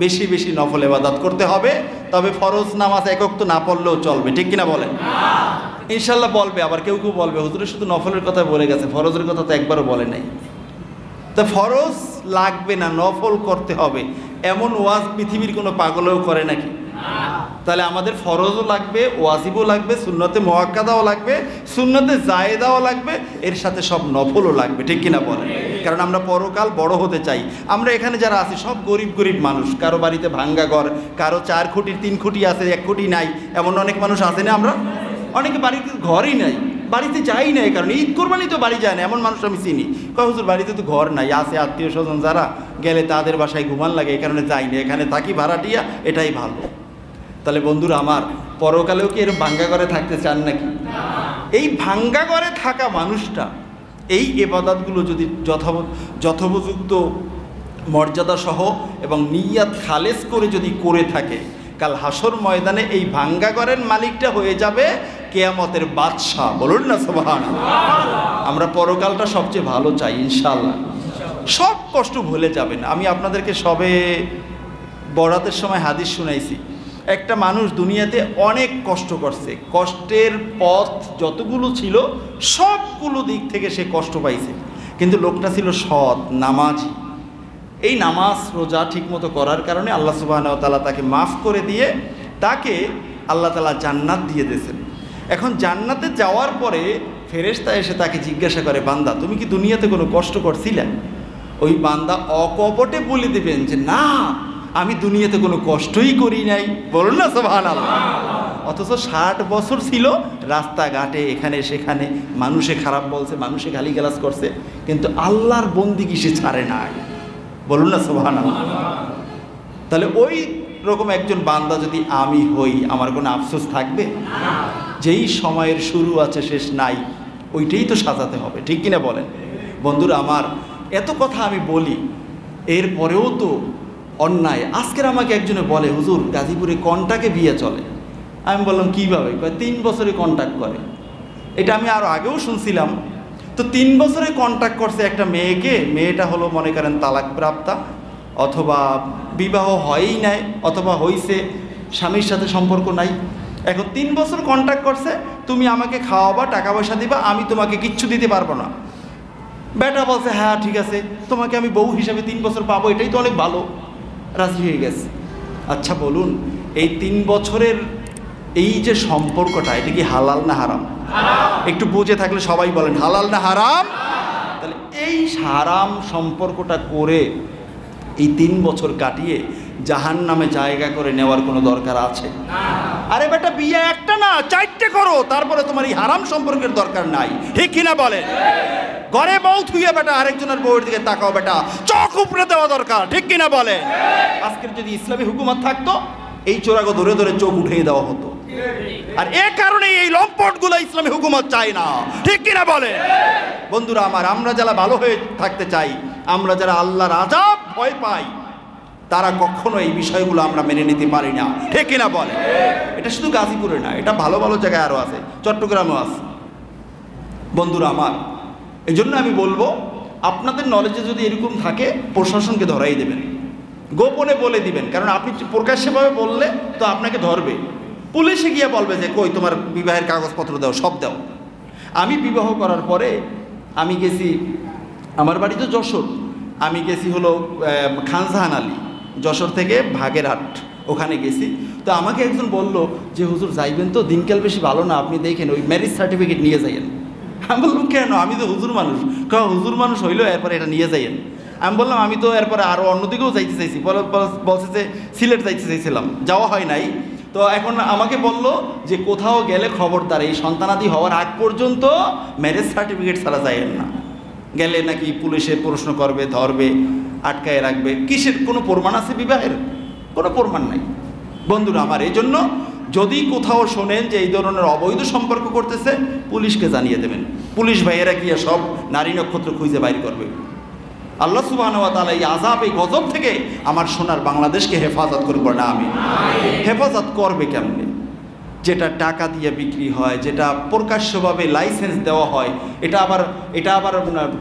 বেশি বেশি নফল এবাদত করতে হবে, তবে ফরজ নামাজ একক তো না পড়লেও চলবে, ঠিক কিনা বলেন? ইনশাল্লাহ বলবে, আবার কেউ কেউ বলবে হুজুরে শুধু নফলের কথা বলে গেছে, ফরজের কথা তো একবারও বলে নাই। তা ফরজ লাগবে না, নফল করতে হবে, এমন ওয়াজ পৃথিবীর কোনো পাগলেও করে নাকি? তাহলে আমাদের ফরজও লাগবে, ওয়াজিবও লাগবে, সুন্নতে মোয়াক্কাদাও লাগবে, সুন্নতে জায়েদাও লাগবে, এর সাথে সব নফলও লাগবে, ঠিক কিনা বলেন? কারণ আমরা পরকাল বড় হতে চাই। আমরা এখানে যারা আছি, সব গরিব গরিব মানুষ। কারও বাড়িতে ভাঙ্গা ঘর, কারও চার খুঁটির, তিন খুঁটি আছে, এক খুঁটি নাই, এমন অনেক মানুষ আছে না আমরা? অনেকে বাড়িতে ঘরই নাই, বাড়িতে যাই না এই কারণে ঈদ কোরবানি তো বাড়ি যায় না, এমন মানুষ আমি চিনি। হুজুর, বাড়িতে তো ঘর নাই, আছে আত্মীয় স্বজন যারা, গেলে তাদের বাসায় ঘুমান লাগে, এই কারণে যাই না, এখানে থাকি ভাড়াটিয়া, এটাই ভালো। তাহলে বন্ধুরা আমার পরকালেও কি এরকম ভাঙ্গা ঘরে থাকতে চান নাকি? এই ভাঙ্গা ঘরে থাকা মানুষটা এই এবাদাতগুলো যদি যথা যথোপযুক্ত মর্যাদা সহ এবং নিয়াত খালেস করে যদি করে থাকে, কাল হাসর ময়দানে এই ভাঙ্গা ঘরের মালিকটা হয়ে যাবে কেয়ামতের বাদশাহ। বলুন না সোভান আমরা পরকালটা সবচেয়ে ভালো চাই ইনশাল্লাহ সব কষ্ট ভুলে যাবেন। আমি আপনাদেরকে সবে বরাতের সময় হাদিস শুনাইছি। একটা মানুষ দুনিয়াতে অনেক কষ্ট করছে। কষ্টের পথ যতগুলো ছিল, সবগুলো দিক থেকে সে কষ্ট পাইছে। কিন্তু লোকটা ছিল সৎ, নামাজি। এই নামাজ রোজা ঠিকমতো করার কারণে আল্লাহ সুবাহ তালা তাকে মাফ করে দিয়ে তাকে আল্লাহ তালা জান্নাত দিয়ে দিয়েছেন। এখন জান্নাতে যাওয়ার পরে ফেরেশতা এসে তাকে জিজ্ঞাসা করে, বান্দা, তুমি কি দুনিয়াতে কোনো কষ্ট করছিলে? ওই বান্দা অকপটে বলে দেবেন যে, না আমি দুনিয়াতে কোনো কষ্টই করি নাই। বলুন না আল্লাহ অথচ ষাট বছর ছিল রাস্তাঘাটে, এখানে সেখানে, মানুষে খারাপ বলছে, মানুষে গালিগালাজ করছে, কিন্তু আল্লাহর বন্দিগি সে ছাড়ে না বলুন না সোহানা তাহলে ওই রকম একজন বান্দা যদি আমি হই, আমার কোনো আফসোস থাকবে? যেই সময়ের শুরু আছে, শেষ নাই, ওইটাই তো সাজাতে হবে, ঠিক কিনা বলেন? বন্ধুরা, আমার এত কথা আমি বলি, এরপরেও তো অন্যায়। আজকের আমাকে একজনে বলে, হুজুর, গাজীপুরে কন্টাকে বিয়ে চলে। আমি বললাম, কীভাবে? কয়, তিন বছরে কন্ট্যাক্ট করে। এটা আমি আরও আগেও শুনছিলাম। তো তিন বছরে কন্ট্যাক্ট করছে একটা মেয়েকে, মেয়েটা হলো, মনে করেন তালাক প্রাপ্তা অথবা বিবাহ হয়ই নাই, অথবা হইছে, স্বামীর সাথে সম্পর্ক নাই। এখন তিন বছর কন্ট্যাক্ট করছে, তুমি আমাকে খাওয়াবা টাকা পয়সা দিবা, আমি তোমাকে কিচ্ছু দিতে পারব না। বেটা বলছে হ্যাঁ ঠিক আছে, তোমাকে আমি বউ হিসাবে তিন বছর পাবো, এটাই তো অনেক ভালো। রাজি হয়ে গেছে। আচ্ছা বলুন এই তিন বছরের এই যে সম্পর্কটা এটা কি হালাল না হারাম? একটু বুঝে থাকলে সবাই বলেন হালাল না হারাম? তাহলে এই হারাম সম্পর্কটা করে এই তিন বছর কাটিয়ে জাহান নামে জায়গা করে নেওয়ার কোনো দরকার আছে? আরে বেটা, বিয়ে একটা না, চারটে করো। তারপরে তোমার এই হারাম সম্পর্কের দরকার নাই। ঠিক কিনা বলে? ঘরে বউ থুয়ে বেটা, আরেকজনের বউয়ের দিকে তাকাও বেটা। চোখ উপরে দেওয়া দরকার, ঠিক কিনা বলে? আজকের যদি ইসলামী হুকুমত থাকতো, এই চোরাগো ধরে ধরে চোখ উঠিয়ে দেওয়া হতো। আর এ কারণে এই লম্পটগুলো ইসলামী হুকুমত চায় না। ঠিক কিনা বলে? বন্ধুরা, আমার আমরা যারা ভালো হয়ে থাকতে চাই, আমরা যারা আল্লাহর আজাব ভয় পাই তারা কখনো এই বিষয়গুলো আমরা মেনে নিতে পারি না। ঠিক কিনা বলে? এটা শুধু গাজীপুরে না, এটা ভালো ভালো জায়গায় আরও আছে, চট্টগ্রামেও আছে। বন্ধুরা আমার এই জন্য আমি বলব, আপনাদের নলেজে যদি এরকম থাকে, প্রশাসনকে ধরাই দেবেন। গোপনে বলে দিবেন, কারণ আপনি প্রকাশ্যভাবে বললে তো আপনাকে ধরবে। পুলিশে গিয়ে বলবে যে, কই, তোমার বিবাহের কাগজপত্র দাও, সব দাও। আমি বিবাহ করার পরে, আমি গেছি, আমার বাড়ি তো যশোর, আমি গেছি হলো খানজাহান আলী। যশোর থেকে ভাগের ভাগেরহাট, ওখানে গেছি। তো আমাকে একজন বলল যে, হুজুর, যাইবেন তো? দিনকাল বেশি ভালো না। আপনি দেখেন, ওই ম্যারেজ সার্টিফিকেট নিয়ে যাইয়েন। আমি বললাম, কেন? আমি তো হুজুর মানুষ। ক হুজুর মানুষ হইল, এরপরে এটা নিয়ে যাইয়েন। আমি বললাম, আমি তো এরপরে আরও অন্যদিকেও যাইতে চাইছি। বল- বল- বলছে যে, সিলেট যাইতে চাইছিলাম। যাওয়া হয় নাই। তো এখন আমাকে বলল যে, কোথাও গেলে খবরদার। এই সন্তানাদি হওয়ার আগ পর্যন্ত ম্যারেজ সার্টিফিকেট ছাড়া যাইয়েন না। গেলে নাকি পুলিশে প্রশ্ন করবে, ধরবে, আটকায় রাখবে। কিসের কোনো প্রমাণ আছে বিবাহের? কোনো প্রমাণ নাই। বন্ধুরা, আমার এই জন্য যদি কোথাও শোনেন যে এই ধরনের অবৈধ সম্পর্ক করতেছে, পুলিশকে জানিয়ে দেবেন। পুলিশ ভাইয়েরা গিয়ে সব নারী নক্ষত্র খুঁজে বাইর করবে? আল্লাহ সুবাহ তালা এই আজাব এই গজব থেকে আমার সোনার বাংলাদেশকে হেফাজত করব না আমি হেফাজত করবে কেমনে? যেটা টাকা দিয়ে বিক্রি হয়, যেটা প্রকাশ্যভাবে লাইসেন্স দেওয়া হয়, এটা আবার এটা আবার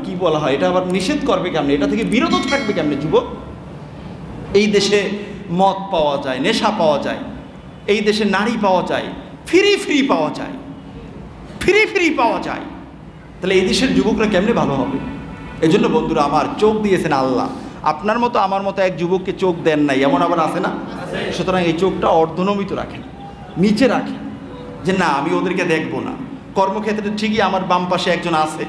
কি বলা হয়, এটা আবার নিষেধ করবে কেমনে? এটা থেকে বিরত থাকবে কেমনে যুবক? এই দেশে মদ পাওয়া যায়, নেশা পাওয়া যায়, এই দেশে নারী পাওয়া যায় ফ্রি ফ্রি পাওয়া যায় ফ্রি ফ্রি পাওয়া যায়। তাহলে এই দেশের যুবকরা কেমনে ভালো হবে? এই জন্য বন্ধুরা, আমার চোখ দিয়েছেন আল্লাহ। আপনার মতো, আমার মতো এক যুবককে চোখ দেন নাই, এমন আবার আছে না? সুতরাং এই চোখটা অর্ধনমিত রাখেন। নিচে রাখেন যে না, আমি ওদেরকে দেখব না। কর্মক্ষেত্রে ঠিকই আমার বাম পাশে একজন আছে।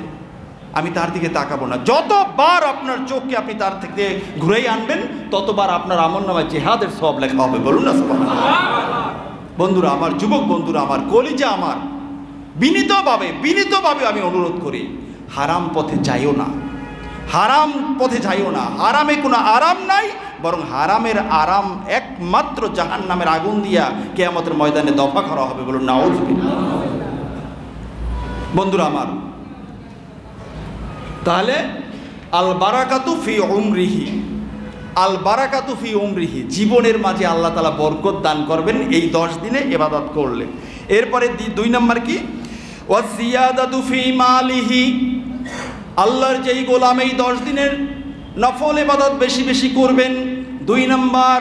আমি তার দিকে তাকাবো না। যতবার আপনার চোখকে আপনি তার থেকে ঘুরেই আনবেন, ততবার আপনার আমল নামায় জেহাদের সব লেখা হবে। বলুন না। বন্ধুরা, আমার যুবক বন্ধুরা, আমার কলিজা আমার, বিনীতভাবে বিনীতভাবে আমি অনুরোধ করি, হারাম পথে যাইও না। হারাম পথে যাইও না। হারামে কোনো আরাম নাই বরং হারামের আরাম একমাত্র জাহান নামের আগুন দিয়া কেয়ামতের ময়দানে দফা করা হবে বলুন না বন্ধুরা আমার, তাহলে আল বারাকাতু ফি উমরিহি আল বারাকাতু ফি উমরিহি, জীবনের মাঝে আল্লাহ তালা বরকত দান করবেন এই দশ দিনে এবাদত করলে। এরপরে দুই নম্বর কি? ওয়াজিয়াদাতু ফি মালিহি, আল্লাহর যেই গোলাম এই দশ দিনের নফল এবাদত বেশি বেশি করবেন। দুই নম্বর,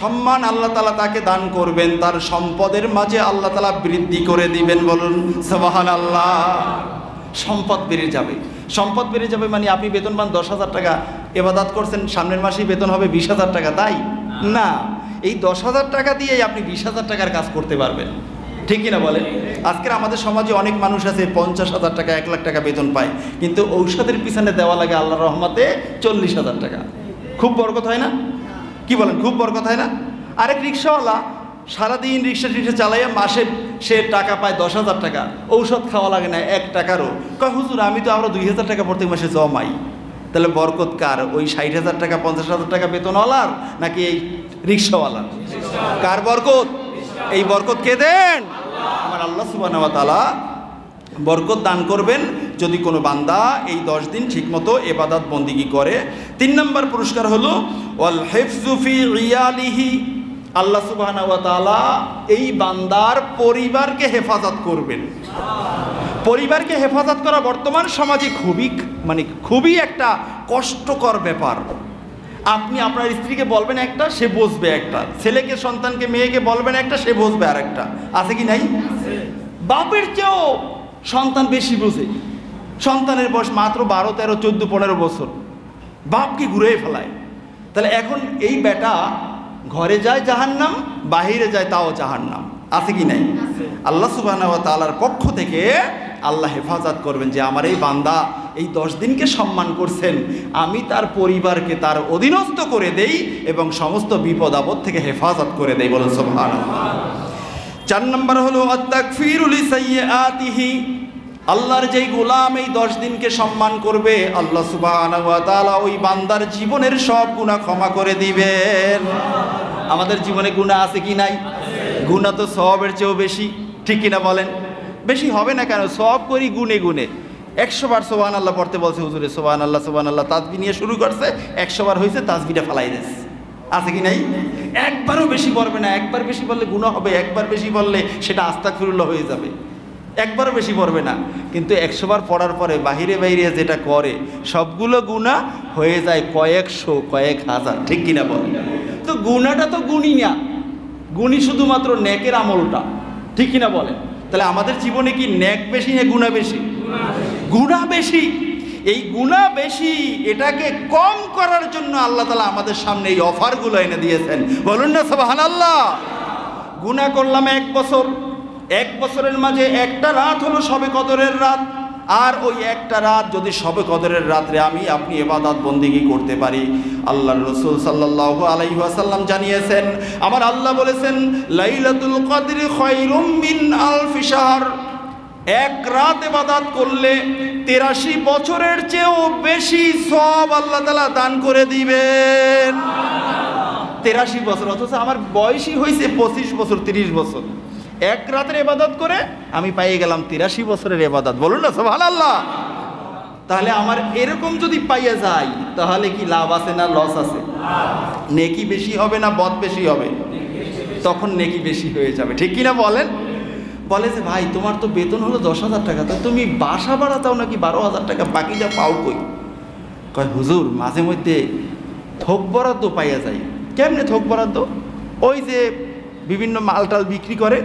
সম্মান আল্লাহ তালা তাকে দান করবেন। তার সম্পদের মাঝে আল্লাহ তালা বৃদ্ধি করে দিবেন বলুন সবাহান আল্লাহ সম্পদ বেড়ে যাবে। সম্পদ বেড়ে যাবে মানে আপনি বেতন পান দশ হাজার টাকা এবাদাত করছেন, সামনের মাসেই বেতন হবে বিশ হাজার টাকা, তাই? না। এই দশ হাজার টাকা দিয়েই আপনি বিশ হাজার টাকার কাজ করতে পারবেন। ঠিক কিনা বলেন আজকের আমাদের সমাজে অনেক মানুষ আছে, পঞ্চাশ হাজার টাকা, এক লাখ টাকা বেতন পায়। কিন্তু ঔষধের পিছনে দেওয়া লাগে আল্লাহ রহমাতে চল্লিশ হাজার টাকা। খুব বরকত হয় না? কি বলেন, খুব বরকত হয় না? আরেক রিক্সাওয়ালা সারাদিন রিক্সা টিক্সা চালাইয়া মাসে সে টাকা পায় দশ হাজার টাকা। ঔষধ খাওয়া লাগে না, এক টাকারও। কয়, হুজুর, আমি তো আমরা দুই হাজার টাকা প্রত্যেক মাসে জমাই। তাহলে বরকত কার? ওই ষাট হাজার টাকা, পঞ্চাশ হাজার টাকা বেতনওয়ালার নাকি এই রিক্সাওয়ালার? কার বরকত? এই বরকত কে দেন? আমার আল্লাহ সুবাহ তালা বরকত দান করবেন যদি কোনো বান্দা এই দশ দিন ঠিকমতো এবাদাত বন্দিগি করে। তিন নম্বর পুরস্কার হলো, ওয়াল হেফজুফি রিয়ালিহি। আল্লাহ সুবাহ এই বান্দার পরিবারকে হেফাজত করবেন। পরিবারকে হেফাজত করা বর্তমান সমাজে খুবই মানে খুবই একটা কষ্টকর ব্যাপার। আপনি আপনার স্ত্রীকে বলবেন একটা, সে বসবে একটা। ছেলেকে, সন্তানকে, মেয়েকে বলবেন একটা, সে বসবে আর একটা আছে কি নাই? বাপের চেয়েও সন্তান বেশি বোঝে। সন্তানের বয়স মাত্র বারো, তেরো, চোদ্দ, পনেরো বছর। বাপকে ঘুরে ফেলায়। তাহলে এখন এই বেটা ঘরে যায় জাহান্নাম, বাহিরে যায় তাও জাহান্নাম। আছে কি নাই? আল্লাহ সুবাহ তালার পক্ষ থেকে আল্লাহ হেফাজত করবেন যে আমার এই বান্দা এই দশ দিনকে সম্মান করছেন, আমি তার পরিবারকে তার অধীনস্থ করে দেই এবং সমস্ত বিপদ আপদ থেকে হেফাজত করে দেই, বলেন সোভান চার নম্বর হলো সাইয়্যাতিহি আল্লাহর যেই গোলাম এই দশ দিনকে সম্মান করবে, আল্লাহ ওয়া ওই বান্দার জীবনের সব গুণা ক্ষমা করে দিবেন। আমাদের জীবনে গুণা আছে কি নাই? গুনাহ তো সবের চেয়েও বেশি, ঠিক কিনা বলেন? বেশি হবে না কেন? সব করি গুনে গুনে একশো বার সোবান আল্লাহ পড়তে বলছে হুজুরে সোবান আল্লাহ সোবান আল্লাহ তাজবি নিয়ে শুরু করছে একশো বার হয়েছে তাজবিটা ফালাই দিস আছে কি নাই? একবারও বেশি পড়বে না, একবার বেশি বললে গুণা হবে, একবার বেশি বললে সেটা আস্তাক ফিরুল্লাহ হয়ে যাবে। একবারও বেশি পড়বে না। কিন্তু একশোবার পড়ার পরে বাহিরে বাইরে যেটা করে, সবগুলো গুণা হয়ে যায় কয়েকশো, কয়েক হাজার, ঠিক কিনা বল? তো গুণাটা তো গুণই না। গুণই শুধুমাত্র ন্যাকের আমলটা। ঠিক কিনা বলেন? তাহলে আমাদের জীবনে কি ন্যাক বেশি না গুণা বেশি? গুণা বেশি। এই গুণা বেশি, এটাকে কম করার জন্য আল্লাহ তালা আমাদের সামনে এই অফারগুলো এনে দিয়েছেন। বলুন না সবাহান আল্লাহ গুণা করলাম এক বছর। এক বছরের মাঝে একটা রাত হলো সবে কদরের রাত। আর ওই একটা রাত যদি সবে কদরের রাত্রে আমি আপনি এবাদাত বন্দিগি করতে পারি। আল্লাহ রসুল সাল্লাহ আলাইহাসাল্লাম জানিয়েছেন, আমার আল্লাহ বলেছেন, লাইলাতুল কদর খৈরুম মিন আলফি শাহর। এক রাত এবাদাত করলে তেরাশি বছরের চেয়েও বেশি সব আল্লাহ তালা দান করে দিবেন। তেরাশি বছর, অথচ আমার বয়সই হয়েছে পঁচিশ বছর, তিরিশ বছর। এক রাতের এবাদত করে আমি পাইয়ে গেলাম তিরাশি বছরের এবাদত বলুন না সব আল্লাহ তাহলে আমার এরকম যদি পাইয়া যাই তাহলে কি লাভ আছে না লস আছে? নেকি বেশি হবে না বদ বেশি হবে? তখন নেকি বেশি হয়ে যাবে। ঠিক কিনা বলেন? বলে যে, ভাই, তোমার তো বেতন হলো দশ হাজার টাকা। তা তুমি বাসা ভাড়া তাও নাকি বারো হাজার টাকা? বাকি যা পাও কই? কয়, হুজুর, মাঝে মধ্যে থোক বরাদ্দ পাইয়া যায়। কেমনে থোক বরাদ্দ? ওই যে বিভিন্ন মালটাল বিক্রি করে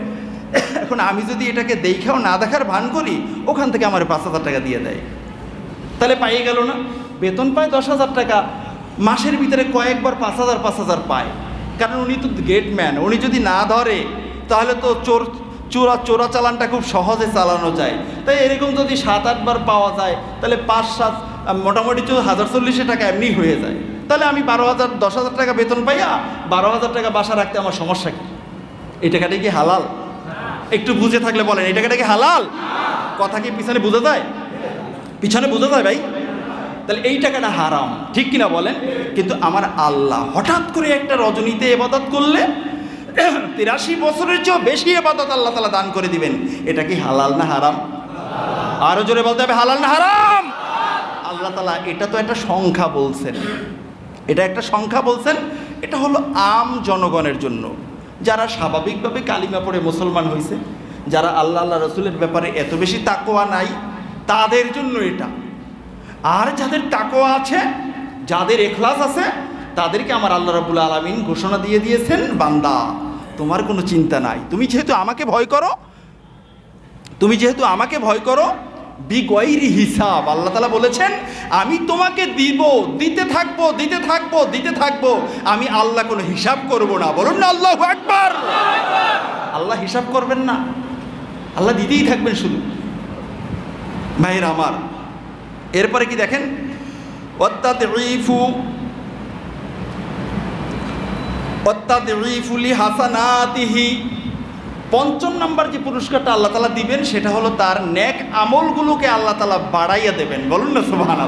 এখন আমি যদি এটাকে দেখাও না দেখার ভান করি, ওখান থেকে আমার পাঁচ হাজার টাকা দিয়ে দেয়। তাহলে পাইয়ে গেল না। বেতন পায় দশ হাজার টাকা, মাসের ভিতরে কয়েকবার পাঁচ হাজার পাঁচ হাজার পায়। কারণ উনি তো গেটম্যান উনি যদি না ধরে, তাহলে তো চোর, চোরা চোরা চালানটা খুব সহজে চালানো যায়। তাই এরকম যদি সাত আটবার পাওয়া যায়, তাহলে পাঁচ, সাত, মোটামুটি চো হাজার চল্লিশে টাকা এমনি হয়ে যায়। তাহলে আমি বারো হাজার, দশ হাজার টাকা বেতন পাইয়া বারো হাজার টাকা বাসা রাখতে আমার সমস্যা কি? এই টাকাটা কি হালাল? একটু বুঝে থাকলে বলেন এই টাকাটা কি হালাল? কথা কি পিছনে বুঝে যায়? পিছনে বুঝে যায় ভাই? তাহলে এই টাকাটা হারাম, ঠিক কিনা বলেন? কিন্তু আমার আল্লাহ হঠাৎ করে একটা রজনীতে এবাদত করলে তিরাশি বছরের চেয়েও বেশি এবাদত আল্লাহ তালা দান করে দিবেন। এটা কি হালাল না হারাম? আরও জোরে বলতে হবে, হালাল না হারাম? আল্লাহ তালা, এটা তো একটা সংখ্যা বলছেন। এটা একটা সংখ্যা বলছেন, এটা হলো আম জনগণের জন্য। যারা স্বাভাবিকভাবে কালিমা পড়ে মুসলমান হয়েছে, যারা আল্লাহ আল্লাহ রসুলের ব্যাপারে এত বেশি তাকোয়া নাই, তাদের জন্য এটা। আর যাদের তাকোয়া আছে, যাদের এখলাস আছে, তাদেরকে আমার আল্লাহ রাবুল আলমিন ঘোষণা দিয়ে দিয়েছেন, বান্দা, তোমার কোনো চিন্তা নাই। তুমি যেহেতু আমাকে ভয় করো, তুমি যেহেতু আমাকে ভয় করো বিগয়রি হিসাব। আল্লাহ তালা বলেছেন, আমি তোমাকে দিব, দিতে থাকব দিতে থাকব দিতে থাকব। আমি আল্লাহ কোনো হিসাব করব না। বলুন না, আল্লাহ একবার আল্লাহ হিসাব করবেন না। আল্লাহ দিতেই থাকবেন শুধু। ভাইয়ের আমার, এরপরে কি দেখেন? অত্যাদিফুলি হাসানাতিহি পঞ্চম নাম্বার যে পুরস্কারটা আল্লাহ তালা দিবেন, সেটা হলো তার নেক আমলগুলোকে আল্লাহ তালা বাড়াইয়া দেবেন। বলুন না সুবাহান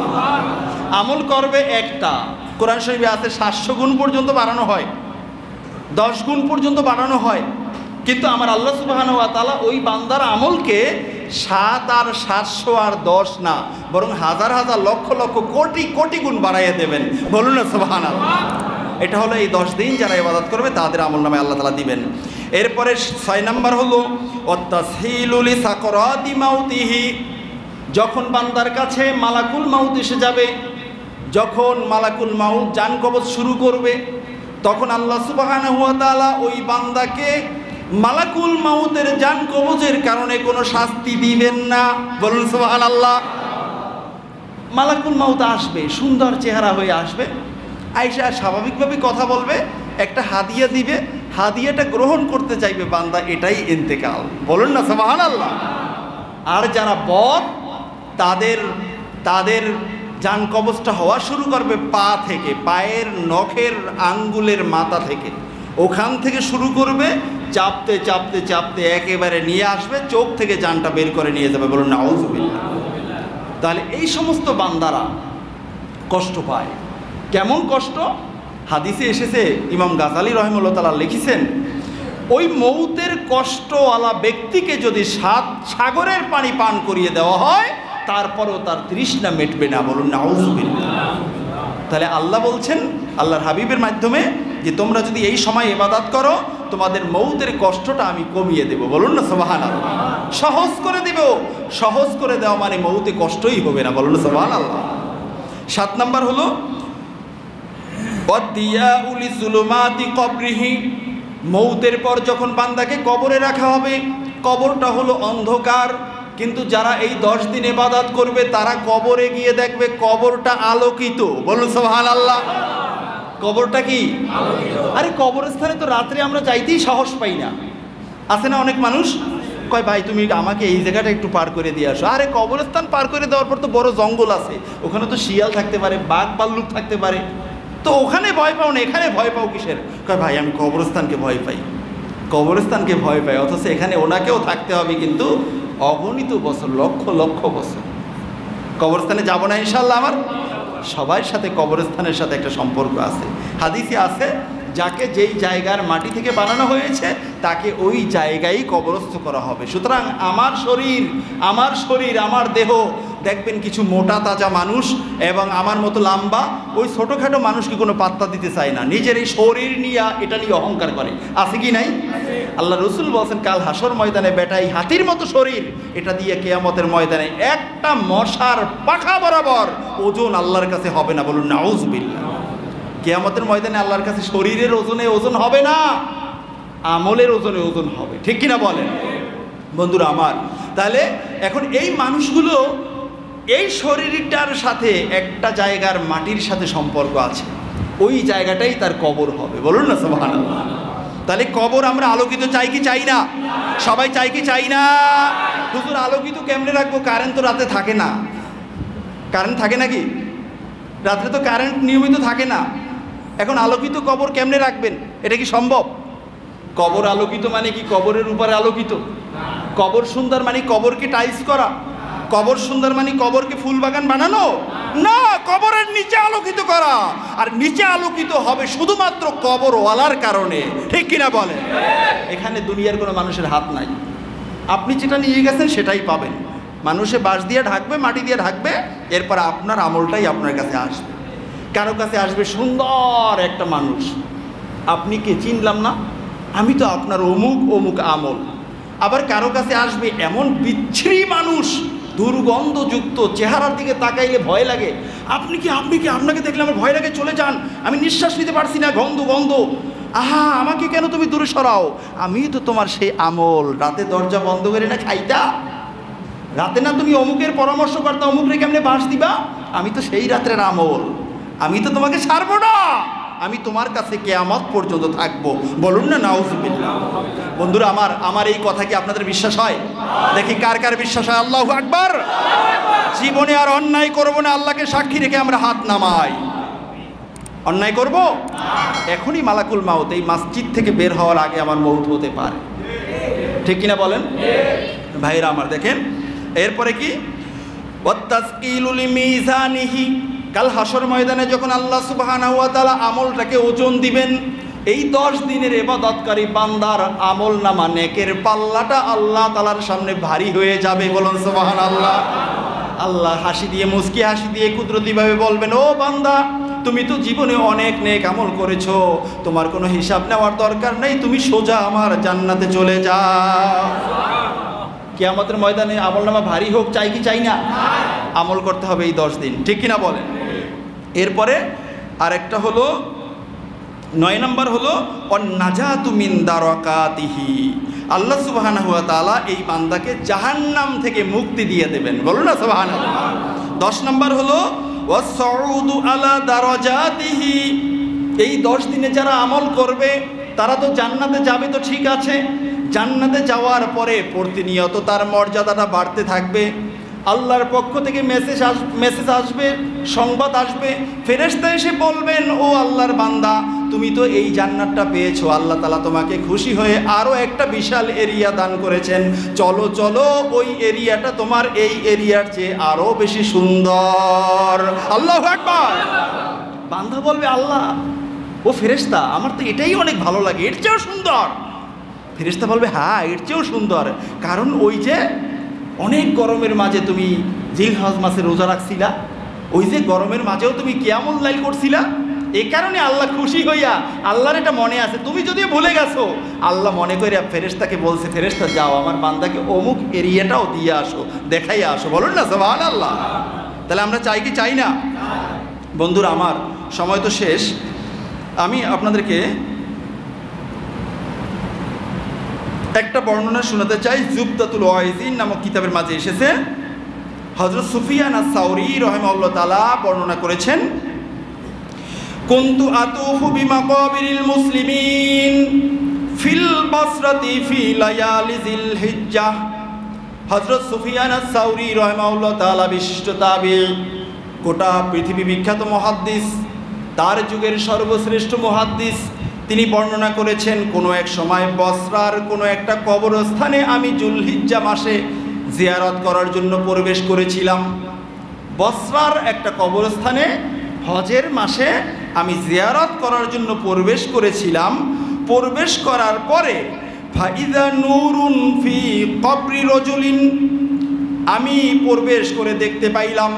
আমল করবে একটা। কোরআন শরীফে আছে, সাতশো গুণ পর্যন্ত বাড়ানো হয়। দশ গুণ পর্যন্ত বাড়ানো হয়। কিন্তু আমার আল্লাহ সুবাহান তালা ওই বান্দার আমলকে সাত আর সাতশো আর দশ না, বরং হাজার হাজার লক্ষ লক্ষ কোটি কোটি গুণ বাড়াইয়া দেবেন। বলুন না সুবাহান এটা হলো এই দশ দিন যারা ইবাদত করবে, তাদের আমল নামে আল্লাহ তালা দিবেন। এরপরে ছয় নাম্বার হলো অত্যাসিলুলি সাকরাতি মাউতিহি। যখন বান্দার কাছে মালাকুল মাউত এসে যাবে, যখন মালাকুল মাউত যান কবচ শুরু করবে, তখন আল্লাহ সুবাহান হুয়া তাআলা ওই বান্দাকে মালাকুল মাউতের যান কবজের কারণে কোনো শাস্তি দিবেন না। বলুন সুবাহান আল্লাহ মালাকুল মাউত আসবে, সুন্দর চেহারা হয়ে আসবে। আইসা স্বাভাবিকভাবে কথা বলবে, একটা হাদিয়া দিবে হাদিয়াটা গ্রহণ করতে চাইবে বান্দা, এটাই ইন্তেকাল। বলুন না সুবাহান আল্লাহ আর যারা বদ, তাদের তাদের যান কবচটা হওয়া শুরু করবে পা থেকে, পায়ের নখের আঙ্গুলের মাথা থেকে। ওখান থেকে শুরু করবে, চাপতে চাপতে চাপতে একেবারে নিয়ে আসবে, চোখ থেকে যানটা বের করে নিয়ে যাবে। বলুন না তাহলে এই সমস্ত বান্দারা কষ্ট পায়। কেমন কষ্ট? হাদিসে এসেছে, ইমাম গাজালি রহমুল্লাহ তালা লিখেছেন, ওই মৌতের কষ্টওয়ালা ব্যক্তিকে যদি সাত সাগরের পানি পান করিয়ে দেওয়া হয়, তারপরও তার তৃষ্ণা মেটবে না। বলুন না তাহলে আল্লাহ বলছেন, আল্লাহর হাবিবের মাধ্যমে যে তোমরা যদি এই সময় এবাদাত করো, তোমাদের মৌতের কষ্টটা আমি কমিয়ে দেব। বলুন না সবাহান আল্লাহ সহজ করে দেব। সহজ করে দেওয়া মানে মৌতে কষ্টই হবে না। বলুন সবাহান আল্লাহ সাত নাম্বার হলো মৌতের পর যখন বান্দাকে কবরে রাখা হবে কবরটা হলো অন্ধকার। কিন্তু যারা এই দশ দিন এবাদাত করবে তারা কবরে গিয়ে দেখবে কবরটা আলোকিত। বলুন সোহান আল্লাহ কবরটা কি? আরে কবরস্থানে তো রাত্রে আমরা যাইতেই সাহস পাই না। আছে না অনেক মানুষ? কয় ভাই তুমি আমাকে এই জায়গাটা একটু পার করে দিয়ে আসো। আরে কবরস্থান পার করে দেওয়ার পর তো বড় জঙ্গল আছে। ওখানে তো শিয়াল থাকতে পারে বাঘ বাল্লুক থাকতে পারে। তো ওখানে ভয় পাও না, এখানে ভয় পাও কিসের? কয়, ভাই, আমি কবরস্থানকে ভয় পাই। কবরস্থানকে ভয় পাই, অথচ এখানে ওনাকেও থাকতে হবে কিন্তু অগণিত বছর, লক্ষ লক্ষ বছর। কবরস্থানে যাব না ইনশাল্লাহ আমার? সবার সাথে কবরস্থানের সাথে একটা সম্পর্ক আছে। হাদিসে আছে, যাকে যেই জায়গার মাটি থেকে বানানো হয়েছে, তাকে ওই জায়গায় কবরস্থ করা হবে। সুতরাং আমার শরীর আমার শরীর, আমার দেহ দেখবেন কিছু মোটা তাজা মানুষ এবং আমার মতো লাম্বা, ওই ছোটোখাটো মানুষকে কোনো পাত্তা দিতে চায় না। নিজের এই শরীর নিয়ে এটা নিয়ে অহংকার করে। আছে কি নাই? আল্লাহ রসুল বলছেন, কাল হাসর ময়দানে বেটাই হাতির মতো শরীর, এটা দিয়ে কেয়ামতের ময়দানে একটা মশার পাখা বরাবর ওজন আল্লাহর কাছে হবে না। বলুন নাউজবিল্লা কেয়ামতের ময়দানে আল্লাহর কাছে শরীরের ওজনে ওজন হবে না, আমলের ওজনে ওজন হবে। ঠিক কিনা বলেন? বন্ধুরা আমার, তাহলে এখন এই মানুষগুলো এই শরীরটার সাথে একটা জায়গার মাটির সাথে সম্পর্ক আছে। ওই জায়গাটাই তার কবর হবে, বলুন না সোহান তাহলে কবর আমরা আলোকিত চাই কি চাই না? সবাই চাই কি চাই না? হুজুর, আলোকিত কেমনে রাখব? কারেন্ট তো রাতে থাকে না। কারেন্ট থাকে নাকি? রাত্রে তো কারেন্ট নিয়মিত থাকে না। এখন আলোকিত কবর কেমনে রাখবেন? এটা কি সম্ভব? কবর আলোকিত মানে কি? কবরের উপরে আলোকিত। কবর সুন্দর মানে কবরকে টাইলস করা। কবর সুন্দর মানে কবরকে ফুল বাগান বানানো? না। কবরের নিচে আলোকিত করা। আর নিচে আলোকিত হবে শুধুমাত্র কবরওয়ালার কারণে। ঠিক কিনা বলে এখানে দুনিয়ার কোনো মানুষের হাত নাই। আপনি যেটা নিয়ে গেছেন সেটাই পাবেন। মানুষে বাঁশ দিয়ে ঢাকবে মাটি দিয়ে ঢাকবে এরপর আপনার আমলটাই আপনার কাছে আসবে। কারও কাছে আসবে সুন্দর একটা মানুষ। আপনি কে চিনলাম না? আমি তো আপনার অমুক অমুক আমল। আবার কারও কাছে আসবে এমন বিচ্ছিরি মানুষ দুর্গন্ধযুক্ত চেহারার দিকে তাকাইলে ভয় লাগে। আপনি কি আপনি কি আপনাকে দেখলে আমার ভয় লাগে? চলে যান। আমি নিঃশ্বাস নিতে পারছি না, গন্ধ গন্ধ। আহা, আমাকে কেন তুমি দূরে সরাও? আমি তো তোমার সেই আমল। রাতে দরজা বন্ধ করে না খাইতা? রাতে না তুমি অমুকের পরামর্শ করতে অমুকরে কেমনে বাস দিবা? আমি তো সেই রাত্রের আমল। আমি তো তোমাকে ছাড়বো না। আমি তোমার কাছে কেয়ামত পর্যন্ত থাকব। বলুন না নাউজুবিল্লা বন্ধুরা, আমার আমার এই কথা কি আপনাদের বিশ্বাস হয়? দেখি কার কার বিশ্বাস হয়? আল্লাহ আকবার। জীবনে আর অন্যায় করব না, আল্লাহকে সাক্ষী রেখে আমরা হাত নামাই। অন্যায় করব? এখনই মালাকুল মাউত, এই মসজিদ থেকে বের হওয়ার আগে আমার মৌত হতে পারে। ঠিক কিনা বলেন? ভাইরা আমার, দেখেন। এরপরে কি? কাল হাসর ময়দানে যখন আল্লাহ ওয়া আমলটাকে ওজন দিবেন এই দশ দিনের এবাদতকারী বান্দার আমল নামা নেকের পাল্লাটা আল্লাহ তালার সামনে ভারী হয়ে যাবে বলুন সুবাহান আল্লাহ আল্লাহ হাসি দিয়ে, মুস্কি হাসি দিয়ে কুদরতিভাবে বলবেন, ও বান্দা, তুমি তো জীবনে অনেক নেক আমল করেছ, তোমার কোনো হিসাব নেওয়ার দরকার নেই, তুমি সোজা আমার জান্নাতে চলে যা যাও। কিয়ামতের ময়দানে আমল নামা ভারী হোক, চাই কি চাই না? আমল করতে হবে এই দশ দিন, ঠিক কিনা বলেন? এরপরে আরেকটা হলো নয় নম্বর হলো, অন্নাজাতু মিন দারকাতিহি। আল্লাহ সুবহানাহু ওয়া তাআলা এই বান্দাকে জাহান্নাম থেকে মুক্তি দিয়ে দেবেন। বলো না সুবহানাল্লাহ। দশ নম্বর হলো ওয়াসউদু আলা দারাজাতিহি। এই দশ দিনে যারা আমল করবে, তারা তো জান্নাতে যাবে তো ঠিক আছে। জান্নাতে যাওয়ার পরে প্রতিনিয়ত তার মর্যাদাটা বাড়তে থাকবে। আল্লাহর পক্ষ থেকে মেসেজ আস মেসেজ আসবে, সংবাদ আসবে। ফেরেশতা এসে বলবেন, ও আল্লাহর বান্দা, তুমি তো এই জান্নাতটা পেয়েছ। আল্লাহ তালা তোমাকে খুশি হয়ে আরও একটা বিশাল এরিয়া দান করেছেন। চলো চলো, ওই এরিয়াটা তোমার এই এরিয়ার চেয়ে আরও বেশি সুন্দর। আল্লাহ একবার বান্দা বলবে, আল্লাহ, ও ফেরেশতা, আমার তো এটাই অনেক ভালো লাগে, এর চেয়েও সুন্দর। ফেরেশতা বলবে হ্যাঁ এর চেয়েও সুন্দর। কারণ ওই যে অনেক গরমের মাঝে তুমি জিল হজ মাসে রোজা রাখছিলা। ওই যে গরমের মাঝেও তুমি কেমন লাইল করছিলা, এ কারণে আল্লাহ খুশি হইয়া, আল্লাহর এটা মনে আছে। তুমি যদি ভুলে গেছো, আল্লাহ মনে করে ফেরেশতাকে বলছে, ফেরেশতা, যাও, আমার বান্দাকে অমুক এরিয়াটাও দিয়ে আসো দেখাই আসো। বলুন না সবান আল্লাহ তাহলে আমরা চাই কি চাই না? বন্ধুরা, আমার সময় তো শেষ। আমি আপনাদেরকে একটা বর্ণনা শোনাতে চাই জুবদাতুল ওয়াইজিন নামক কিতাবের মাঝে এসেছে। হজরত সুফিয়ান সাউরি রহমাউল্লাহ তালা বর্ণনা করেছেন, কুন্তু আতুফু বিমাকাবিরিল মুসলিমিন ফিল বাসরাতি ফি লায়ালি জিল হিজ্জাহ হজরত সুফিয়ান সাউরি রহমাউল্লাহ তালা বিশিষ্ট তাবি গোটা পৃথিবী বিখ্যাত মহাদ্দিস, তার যুগের সর্বশ্রেষ্ঠ মহাদ্দিস তিনি বর্ণনা করেছেন, কোনো এক সময় বসরার কোনো একটা কবরস্থানে আমি জুলহিজ্জা মাসে জিয়ারত করার জন্য প্রবেশ করেছিলাম। বসরার একটা কবরস্থানে হজের মাসে আমি জিয়ারত করার জন্য প্রবেশ করেছিলাম। প্রবেশ করার পরে ফাইদা নুরুন ফি কবরি রজুলিন, আমি প্রবেশ করে দেখতে পাইলাম।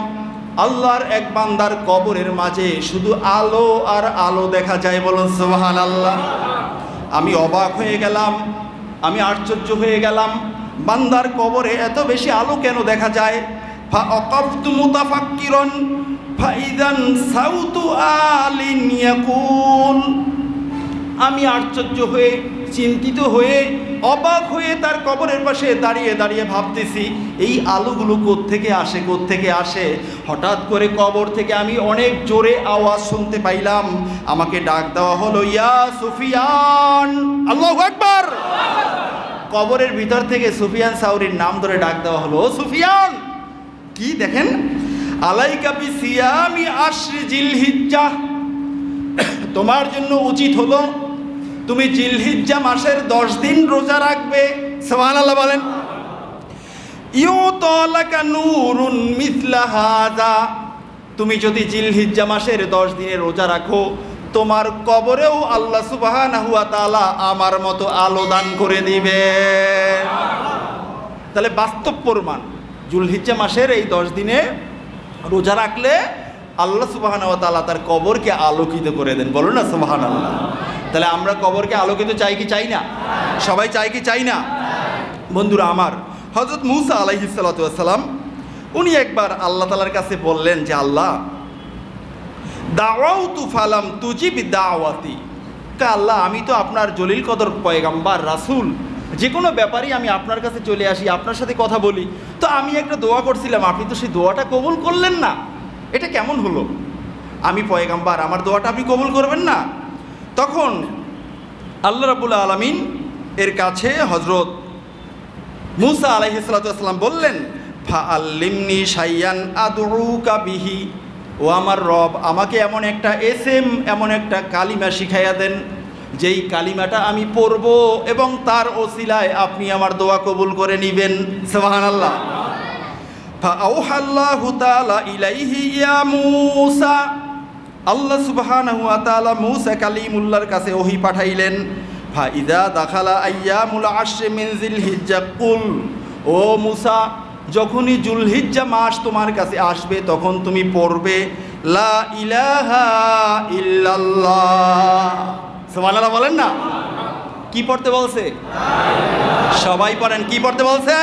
আল্লাহর এক বান্দার কবরের মাঝে শুধু আলো আর আলো দেখা যায় বলুন সোহান আল্লাহ আমি অবাক হয়ে গেলাম, আমি আশ্চর্য হয়ে গেলাম, বান্দার কবরে এত বেশি আলো কেন দেখা যায়? ফা অকফতু মুতাফাক্কিরন ফাইদান সাউতু আলিন আমি আশ্চর্য হয়ে, চিন্তিত হয়ে, অবাক হয়ে তার কবরের পাশে দাঁড়িয়ে দাঁড়িয়ে ভাবতেছি, এই আলোগুলো কোত্থেকে আসে কোত্থেকে আসে? হঠাৎ করে কবর থেকে আমি অনেক জোরে আওয়াজ শুনতে পাইলাম। আমাকে ডাক দেওয়া হলো, ইয়া সুফিয়ান! আল্লাহ একবার কবরের ভিতর থেকে সুফিয়ান সাউরির নাম ধরে ডাক দেওয়া হলো সুফিয়ান! কি দেখেন? আলাইকাপি সিয়ামি আশ্রি জিল হিজ্জা তোমার জন্য উচিত হলো তুমি জিলহিজ্জা মাসের দশ দিন রোজা রাখবে। সোহান আল্লাহ বলেন তুমি যদি জিলহিজ্জা মাসের দশ দিনে রোজা রাখো, তোমার কবরেও আল্লাহ তালা আমার মতো আলো দান করে দিবে। তাহলে বাস্তব প্রমাণ, জুলহিজ্জা মাসের এই দশ দিনে রোজা রাখলে আল্লাহ সুবাহান তালা তার কবরকে আলোকিত করে দেন। বলো না সুবাহান আল্লাহ তাহলে আমরা কবরকে আলোকিত চাই কি চাই না? সবাই চাই কি চাই না? বন্ধুরা আমার হজরত মুসা আলাইহিসাল্লাম উনি একবার আল্লাহ তালার কাছে বললেন যে, আল্লাহ দাওয়াও তু ফালাম তুজিবি দাওয়াতি কা আল্লাহ, আমি তো আপনার জলিল কদর পয়গাম্বার, রাসুল। যে কোনো ব্যাপারেই আমি আপনার কাছে চলে আসি, আপনার সাথে কথা বলি। তো আমি একটা দোয়া করছিলাম, আপনি তো সেই দোয়াটা কবুল করলেন না। এটা কেমন হলো? আমি পয়গাম্বার, আমার দোয়াটা আপনি কবুল করবেন না? তখন আল্লাহ রাবুল আলমিন এর কাছে হজরত মুসা আলহিসাল্লাম বললেন ফা আল্লিমনি সাইয়ান আদরু কাবিহি ও আমার রব আমাকে এমন একটা এস এম এমন একটা কালিমা শিখাইয়া দেন, যেই কালিমাটা আমি পড়ব এবং তার ওসিলায় আপনি আমার দোয়া কবুল করে নিবেন। সোহান আল্লাহ ফা ইলাইহি ইয়া মুসা। আল্লাহ সুবহানাহু ওয়া তাআলা মূসা কালিমুল্লাহর কাছে ওহি পাঠাইলেন ফাইদা দাখালা আইয়ামুল আশরি মিন জিলহিজ্জা কুল, ও মূসা, যখনই জুলহিজ্জা মাস তোমার কাছে আসবে, তখন তুমি পড়বে, লা ইলাহা ইল্লাল্লাহ। সুবহানাল্লাহ বলেন না? কি পড়তে বলছে? সবাই পড়েন, কি পড়তে বলছে?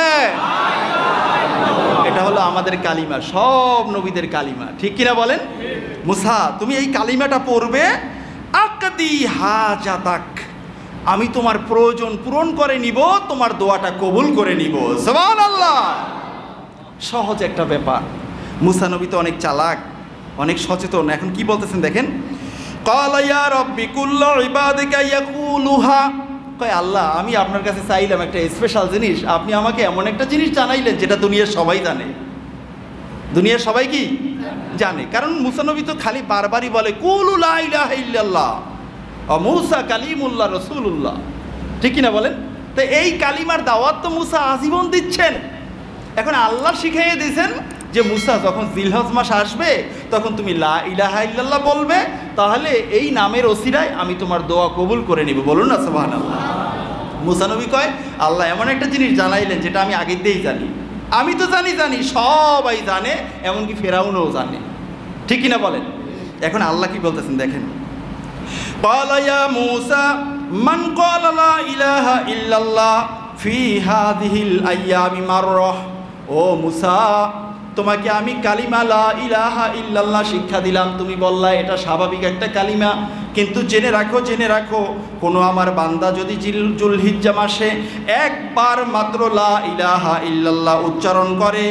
এটা হলো আমাদের কালিমা, সব নবীদের কালিমা, ঠিক কিনা বলেন? মুসা, তুমি এই কালিমাটা পড়বে আকদি হা আমি তোমার প্রয়োজন পূরণ করে নিব, তোমার দোয়াটা কবুল করে নিব। জবান আল্লাহ সহজ একটা ব্যাপার। মুসা নবী তো অনেক চালাক, অনেক সচেতন। এখন কি বলতেছেন দেখেন? কয়, আল্লাহ, আমি আপনার কাছে চাইলাম একটা স্পেশাল জিনিস। আপনি আমাকে এমন একটা জিনিস জানাইলেন যেটা দুনিয়ার সবাই জানে। দুনিয়ার সবাই কি? জানে। কারণ মুসানবী তো খালি বারবারই বলে মুসা কালিমুল্লাহ রসুল্লাহ ঠিক কিনা বলেন? তো এই কালিমার দাওয়াত তো মুসা আজীবন দিচ্ছেন। এখন আল্লাহ শিখাইয়ে দিয়েছেন যে মুসা যখন জিলহজ মাস আসবে, তখন তুমি লা ইলাহা ইল্লাল্লাহ বলবে, তাহলে এই নামের ওসিরায় আমি তোমার দোয়া কবুল করে নিব। বলুন না সোহান আল্লাহ মুসানবী কয়, আল্লাহ এমন একটা জিনিস জানাইলেন যেটা আমি আগের দিয়েই জানি। আমি তো জানি জানি, সবাই জানে, এমনকি ফেরাউনও জানে। ঠিক কিনা বলেন? এখন আল্লাহ কি বলতেছেন দেখেন। পালায়া মুসা, মান কলা ইলাহা ইল্লাল্লাহ ফি হাদিহিল আইয়ামি মাররহ। ও মুসা, তোমাকে আমি কালিমা লা ইলাহা ইল্লাল্লাহ শিক্ষা দিলাম। তুমি বললা, এটা স্বাভাবিক একটা কালিমা। কিন্তু জেনে রাখো জেনে রাখো, কোনো আমার বান্দা যদি জিল, জুলহিজ্জা মাসে একবার মাত্র লা ইলাহা ইল্লাল্লাহ উচ্চারণ করে,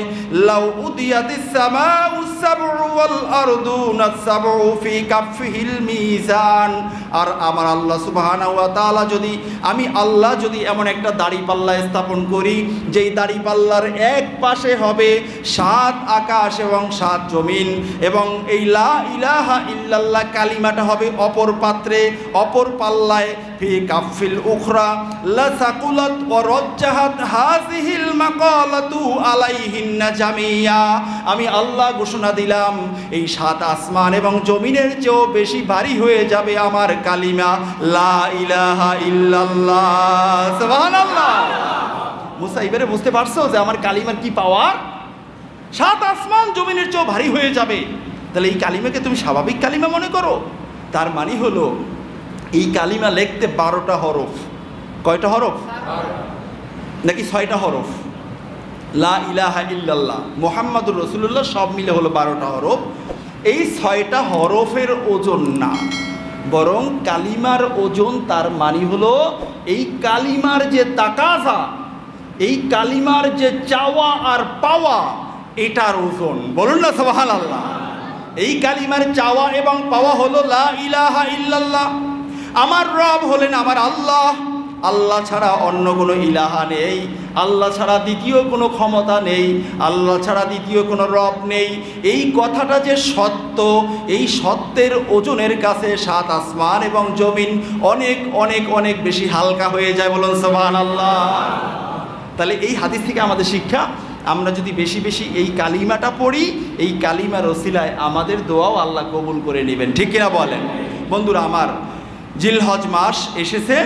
লাউ উদিয়াতিস সামাউ সাবউ ওয়াল আরদু নাসাবউ ফি কাফিহিল মিজান। আর আমার আল্লাহ সুবহানাহু ওয়া তাআলা যদি, আমি আল্লাহ যদি এমন একটা দাড়ি পাল্লা স্থাপন করি, যেই দাড়ি পাল্লার এক পাশে হবে সাত আকাশ এবং সাত জমিন, এবং এই লা ইলাহা ইল্লাল্লাহ কালিমাটা হবে অপর পাত্রে, অপর পাল্লায়, ফি কাফিল উখরা লা ওয়া রাজ্জাহাত হাযিহিল মাকালাতু আলাইহিন্না জামিয়া। আমি আল্লাহ ঘোষণা দিলাম, এই সাত আসমান এবং জমিনের চেয়েও বেশি ভারী হয়ে যাবে আমার কালিমা। লা ইলাহা ইল্লাল্লাহ। সুবহানাল্লাহ। মুসা, এবারে বুঝতে পারছ যে আমার কালিমার কি পাওয়ার? সাত আসমান জমিনের চেয়েও ভারী হয়ে যাবে। তাহলে এই কালিমাকে তুমি স্বাভাবিক কালিমা মনে করো। তার মানে হলো এই কালিমা লিখতে বারোটা হরফ। কয়টা হরফ? নাকি ছয়টা হরফ? লা ইলাহা ইল্লাল্লাহ। মোহাম্মদুর রসুল্লাহ সব মিলে হলো বারোটা হরফ। এই ছয়টা হরফের ওজন না বরং কালিমার ওজন তার মানে হলো এই কালিমার যে তাকাজা এই কালিমার যে চাওয়া আর পাওয়া এটার ওজন। বলুন না সবাহাল আল্লাহ এই কালিমার চাওয়া এবং পাওয়া হলো লা ইলাহা ইল্লাল্লাহ। আমার রব হলেন আমার আল্লাহ। আল্লাহ ছাড়া অন্য কোনো ইলাহা নেই। আল্লাহ ছাড়া দ্বিতীয় কোনো ক্ষমতা নেই। আল্লাহ ছাড়া দ্বিতীয় কোনো রব নেই। এই কথাটা যে সত্য, এই সত্যের ওজনের কাছে সাত আসমান এবং জমিন অনেক অনেক অনেক বেশি হালকা হয়ে যায় বলুন সোহান আল্লাহ তাহলে এই হাদিস থেকে আমাদের শিক্ষা আমরা যদি বেশি বেশি এই কালিমাটা পড়ি, এই কালিমা রসিলায় আমাদের দোয়াও আল্লাহ কবুল করে নেবেন। ঠিক কিনা বলেন? বন্ধুরা, আমার জিলহজ মাস এসেছে।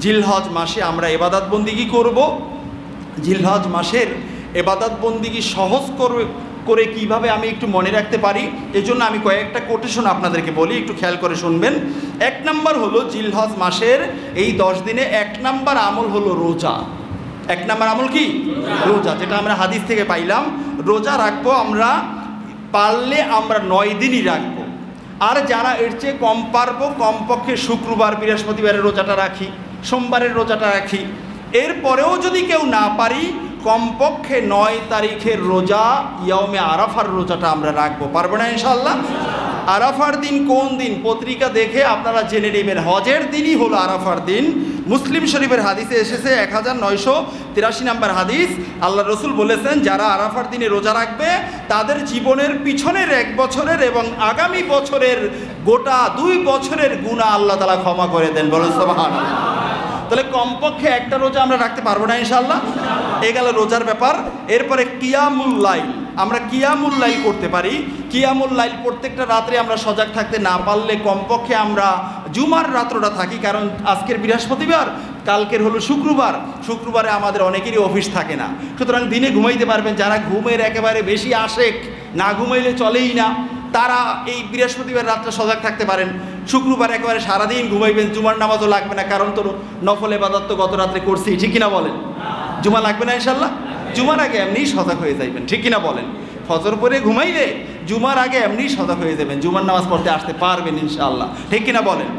জিলহজ মাসে আমরা এবাদাত বন্দিগি করব? জিলহজ মাসের এবাদাত বন্দিগি সহজ করবে, করে কীভাবে আমি একটু মনে রাখতে পারি? এজন্য আমি কয়েকটা কোটেশন আপনাদেরকে বলি, একটু খেয়াল করে শুনবেন। এক নাম্বার হলো, জিলহজ মাসের এই দশ দিনে এক নাম্বার আমল হলো রোজা। এক নাম্বার আমল কি? রোজা, যেটা আমরা হাদিস থেকে পাইলাম। রোজা রাখব আমরা, পারলে আমরা নয় দিনই রাখব। আর যারা এর চেয়ে কম পারব, কমপক্ষে শুক্রবার, বৃহস্পতিবারের রোজাটা রাখি, সোমবারের রোজাটা রাখি। এরপরেও যদি কেউ না পারি, কমপক্ষে নয় তারিখের রোজা ইয়মে আরাফার রোজাটা আমরা রাখব। পারব না ইনশাল্লাহ আরাফার দিন কোন দিন? পত্রিকা দেখে আপনারা জেনে নেবেন। হজের দিনই হলো আরাফার দিন। মুসলিম শরীফের হাদিসে এসেছে এক হাজার নয়শো তিরাশি নাম্বার হাদিস। আল্লাহ রসুল বলেছেন, যারা আরাফার দিনে রোজা রাখবে, তাদের জীবনের পিছনের এক বছরের এবং আগামী বছরের গোটা দুই বছরের গুণা আল্লাহ তালা ক্ষমা করে দেন। বলেন সবাহান তাহলে কমপক্ষে একটা রোজা আমরা রাখতে পারব না ইনশাল্লাহ এ গেল রোজার ব্যাপার। এরপরে কিয়ামুল লাইল। আমরা কিয়ামুল লাইল করতে পারি। কিয়ামুল লাইল প্রত্যেকটা রাত্রে আমরা সজাগ থাকতে না পারলে কমপক্ষে আমরা জুমার রাত্রটা থাকি। কারণ আজকের বৃহস্পতিবার, কালকের হলো শুক্রবার। শুক্রবারে আমাদের অনেকেরই অফিস থাকে না। সুতরাং দিনে ঘুমাইতে পারবেন। যারা ঘুমের একেবারে বেশি আশেক, না ঘুমাইলে চলেই না। তারা এই বৃহস্পতিবার রাত্রে সজাগ থাকতে পারেন। শুক্রবার একেবারে সারাদিন ঘুমাইবেন, জুমার নামাজও লাগবে না, কারণ তো নফল এবাদত তো গত রাত্রে করছি ঠিক কিনা বলেন? জুমা লাগবে না ইনশাল্লাহ জুমার আগে এমনি সজাগ হয়ে যাইবেন, ঠিক কিনা বলেন? ফজর পরে ঘুমাইলে জুমার আগে এমনি সজাগ হয়ে যাবেন, জুমার নামাজ পড়তে আসতে পারবেন ইনশাল্লাহ ঠিক কিনা বলেন?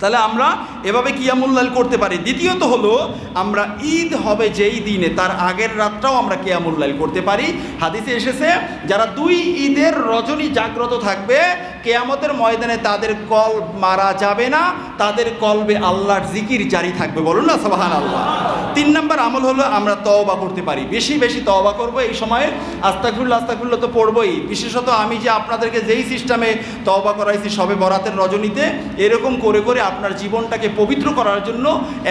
তাহলে আমরা এভাবে কিয়ামুল্লাল করতে পারি। দ্বিতীয়ত হলো, আমরা ঈদ হবে যেই দিনে, তার আগের রাতটাও আমরা কেয়ামুল্লাল করতে পারি। হাদিসে এসেছে, যারা দুই ঈদের রজনী জাগ্রত থাকবে, কেয়ামতের ময়দানে তাদের কল মারা যাবে না, তাদের কলবে আল্লাহর জিকির জারি থাকবে। বলুন না সবহান আল্লাহ তিন নম্বর আমল হলো আমরা তওবা করতে পারি। বেশি বেশি তওবা করব এই সময়ে। আস্তাকুল্লা আস্তাকুল্লা তো পড়বই। বিশেষত আমি যে আপনাদেরকে যেই সিস্টেমে তওবা করাইছি, সবে বরাতের রজনীতে, এরকম করে করে আপনার জীবনটাকে পবিত্র করার জন্য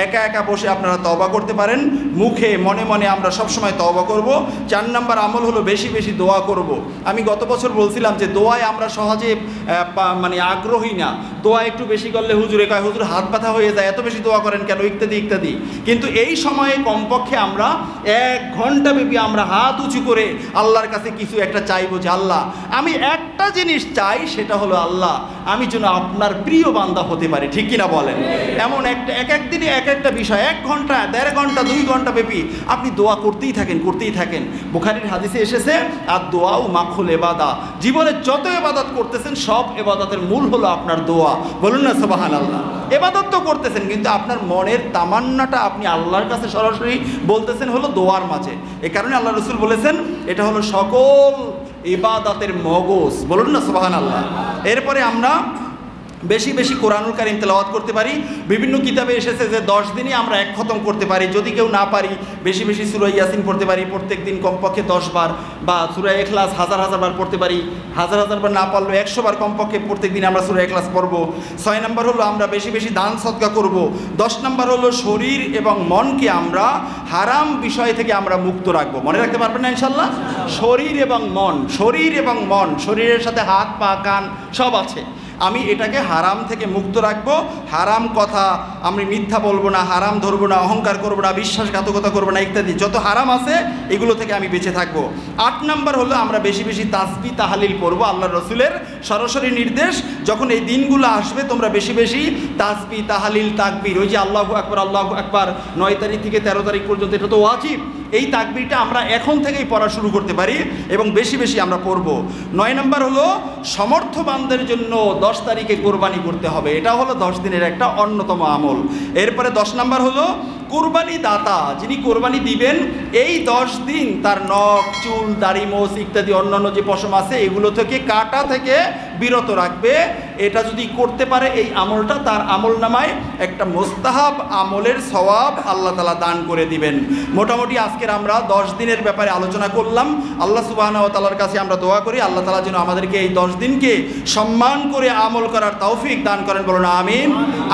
একা একা বসে আপনারা তওবা করতে পারেন। মুখে, মনে মনে আমরা সবসময় তওবা করব। চার নাম্বার আমল হলো বেশি বেশি দোয়া করব। আমি গত বছর বলছিলাম যে দোয়ায় আমরা সহজে মানে আগ্রহী না। দোয়া একটু বেশি করলে হুজুরে কয়, হুজুর, হাত ব্যথা হয়ে যায়, এত বেশি দোয়া করেন কেন? ইত্যাদি ইত্যাদি। কিন্তু এই সময়ে কমপক্ষে আমরা এক ঘণ্টা ব্যাপী আমরা হাত উঁচু করে আল্লাহর কাছে কিছু একটা চাইব যে, আল্লাহ, আমি একটা জিনিস চাই, সেটা হলো আল্লাহ, আমি যেন আপনার প্রিয় বান্দা হতে পারি। ঠিক কিনা বলেন? এমন একটা, এক এক দিনে এক একটা বিষয়, এক ঘণ্টা, দেড় ঘণ্টা, দুই ঘণ্টা ব্যাপী আপনি দোয়া করতেই থাকেন করতেই থাকেন। বুখারির হাদিসে এসেছে, আর দোয়াও মাখুল এবাদা। জীবনে যত এবাদত করতেছেন, সব এবাদতের মূল হলো আপনার দোয়া। বলুন না সবাহান আল্লাহ এবাদত তো করতেছেন, কিন্তু আপনার মনের তামান্নাটা আপনি আল্লাহর কাছে সরাসরি বলতেছেন হলো দোয়ার মাঝে। এ কারণে আল্লাহ রসুল বলেছেন, এটা হলো সকল ইবাদাতের মগজ। বলুন না সোবাহান আল্লাহ এরপরে আমরা বেশি বেশি কোরআনুল কারিম তেলাওয়াত করতে পারি। বিভিন্ন কিতাবে এসেছে যে দশ দিনই আমরা এক খতম করতে পারি। যদি কেউ না পারি, বেশি বেশি সুরাই ইয়াসিন পড়তে পারি প্রত্যেক দিন কমপক্ষে দশ বার বা সুরাই এখলাস হাজার হাজার বার পড়তে পারি। হাজার হাজার বার না পারলেও একশো বার কমপক্ষে প্রত্যেক দিন আমরা সুরাই এখলাস পড়ব। ছয় নম্বর হলো আমরা বেশি বেশি দান সৎকা করব। দশ নম্বর হলো শরীর এবং মনকে আমরা হারাম বিষয় থেকে আমরা মুক্ত রাখব। মনে রাখতে পারবেন না ইনশাল্লাহ শরীর এবং মন, শরীর এবং মন, শরীরের সাথে হাত, পা, কান সব আছে। আমি এটাকে হারাম থেকে মুক্ত রাখব। হারাম কথা আমি মিথ্যা বলব না, হারাম ধরবো না, অহংকার করব না, বিশ্বাসঘাতকতা করব না, ইত্যাদি। যত হারাম আছে, এগুলো থেকে আমি বেঁচে থাকব। আট নাম্বার হলো আমরা বেশি বেশি তাসবি, তাহালিল পড়ব আল্লাহ রসুলের সরাসরি নির্দেশ। যখন এই দিনগুলো আসবে, তোমরা বেশি বেশি তাসবি, তাহালিল, তাকবির, ওই যে আল্লাহ আকবর আল্লাহ আকবর, নয় তারিখ থেকে তেরো তারিখ পর্যন্ত, এটা তো ওয়াজিব। এই তাকবিরটা আমরা এখন থেকেই পড়া শুরু করতে পারি এবং বেশি বেশি আমরা পড়ব। নয় নম্বর হলো, সমর্থবানদের জন্য দশ তারিখে কোরবানি করতে হবে। এটা হলো দশ দিনের একটা অন্যতম আমল। এরপরে দশ নম্বর হলো কোরবানি দাতা যিনি কোরবানি দিবেন এই দশ দিন তার নখ চুল দাড়ি মোষ ইত্যাদি অন্যান্য যে পশম আছে এগুলো থেকে কাটা থেকে বিরত রাখবে। এটা যদি করতে পারে এই আমলটা তার আমল নামায় একটা মোস্তাহাব আমলের সওয়াব আল্লাহ তালা দান করে দিবেন। মোটামুটি আজকের আমরা দশ দিনের ব্যাপারে আলোচনা করলাম। আল্লাহ সুবাহ তালার কাছে আমরা দোয়া করি আল্লাহ তালা যেন আমাদেরকে এই দশ দিনকে সম্মান করে আমল করার তৌফিক দান করেন বলুন আমিন।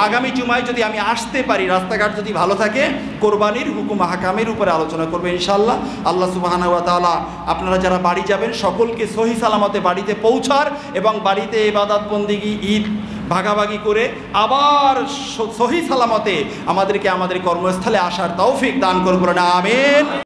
আগামী জুমায় যদি আমি আসতে পারি রাস্তাঘাট যদি ভালো থাকে কোরবানির হুকুম, হাকামের উপরে আলোচনা করবে ইনশাল্লাহ আল্লাহ সুবাহানা তালা আপনারা যারা বাড়ি যাবেন, সকলকে সহি সালামতে বাড়িতে পৌঁছার এবং বাড়িতে এবাদাত বন্দিগি ঈদ ভাগাভাগি করে আবার সহি সালামতে আমাদেরকে আমাদের কর্মস্থলে আসার তৌফিক দান করব না, আমিন।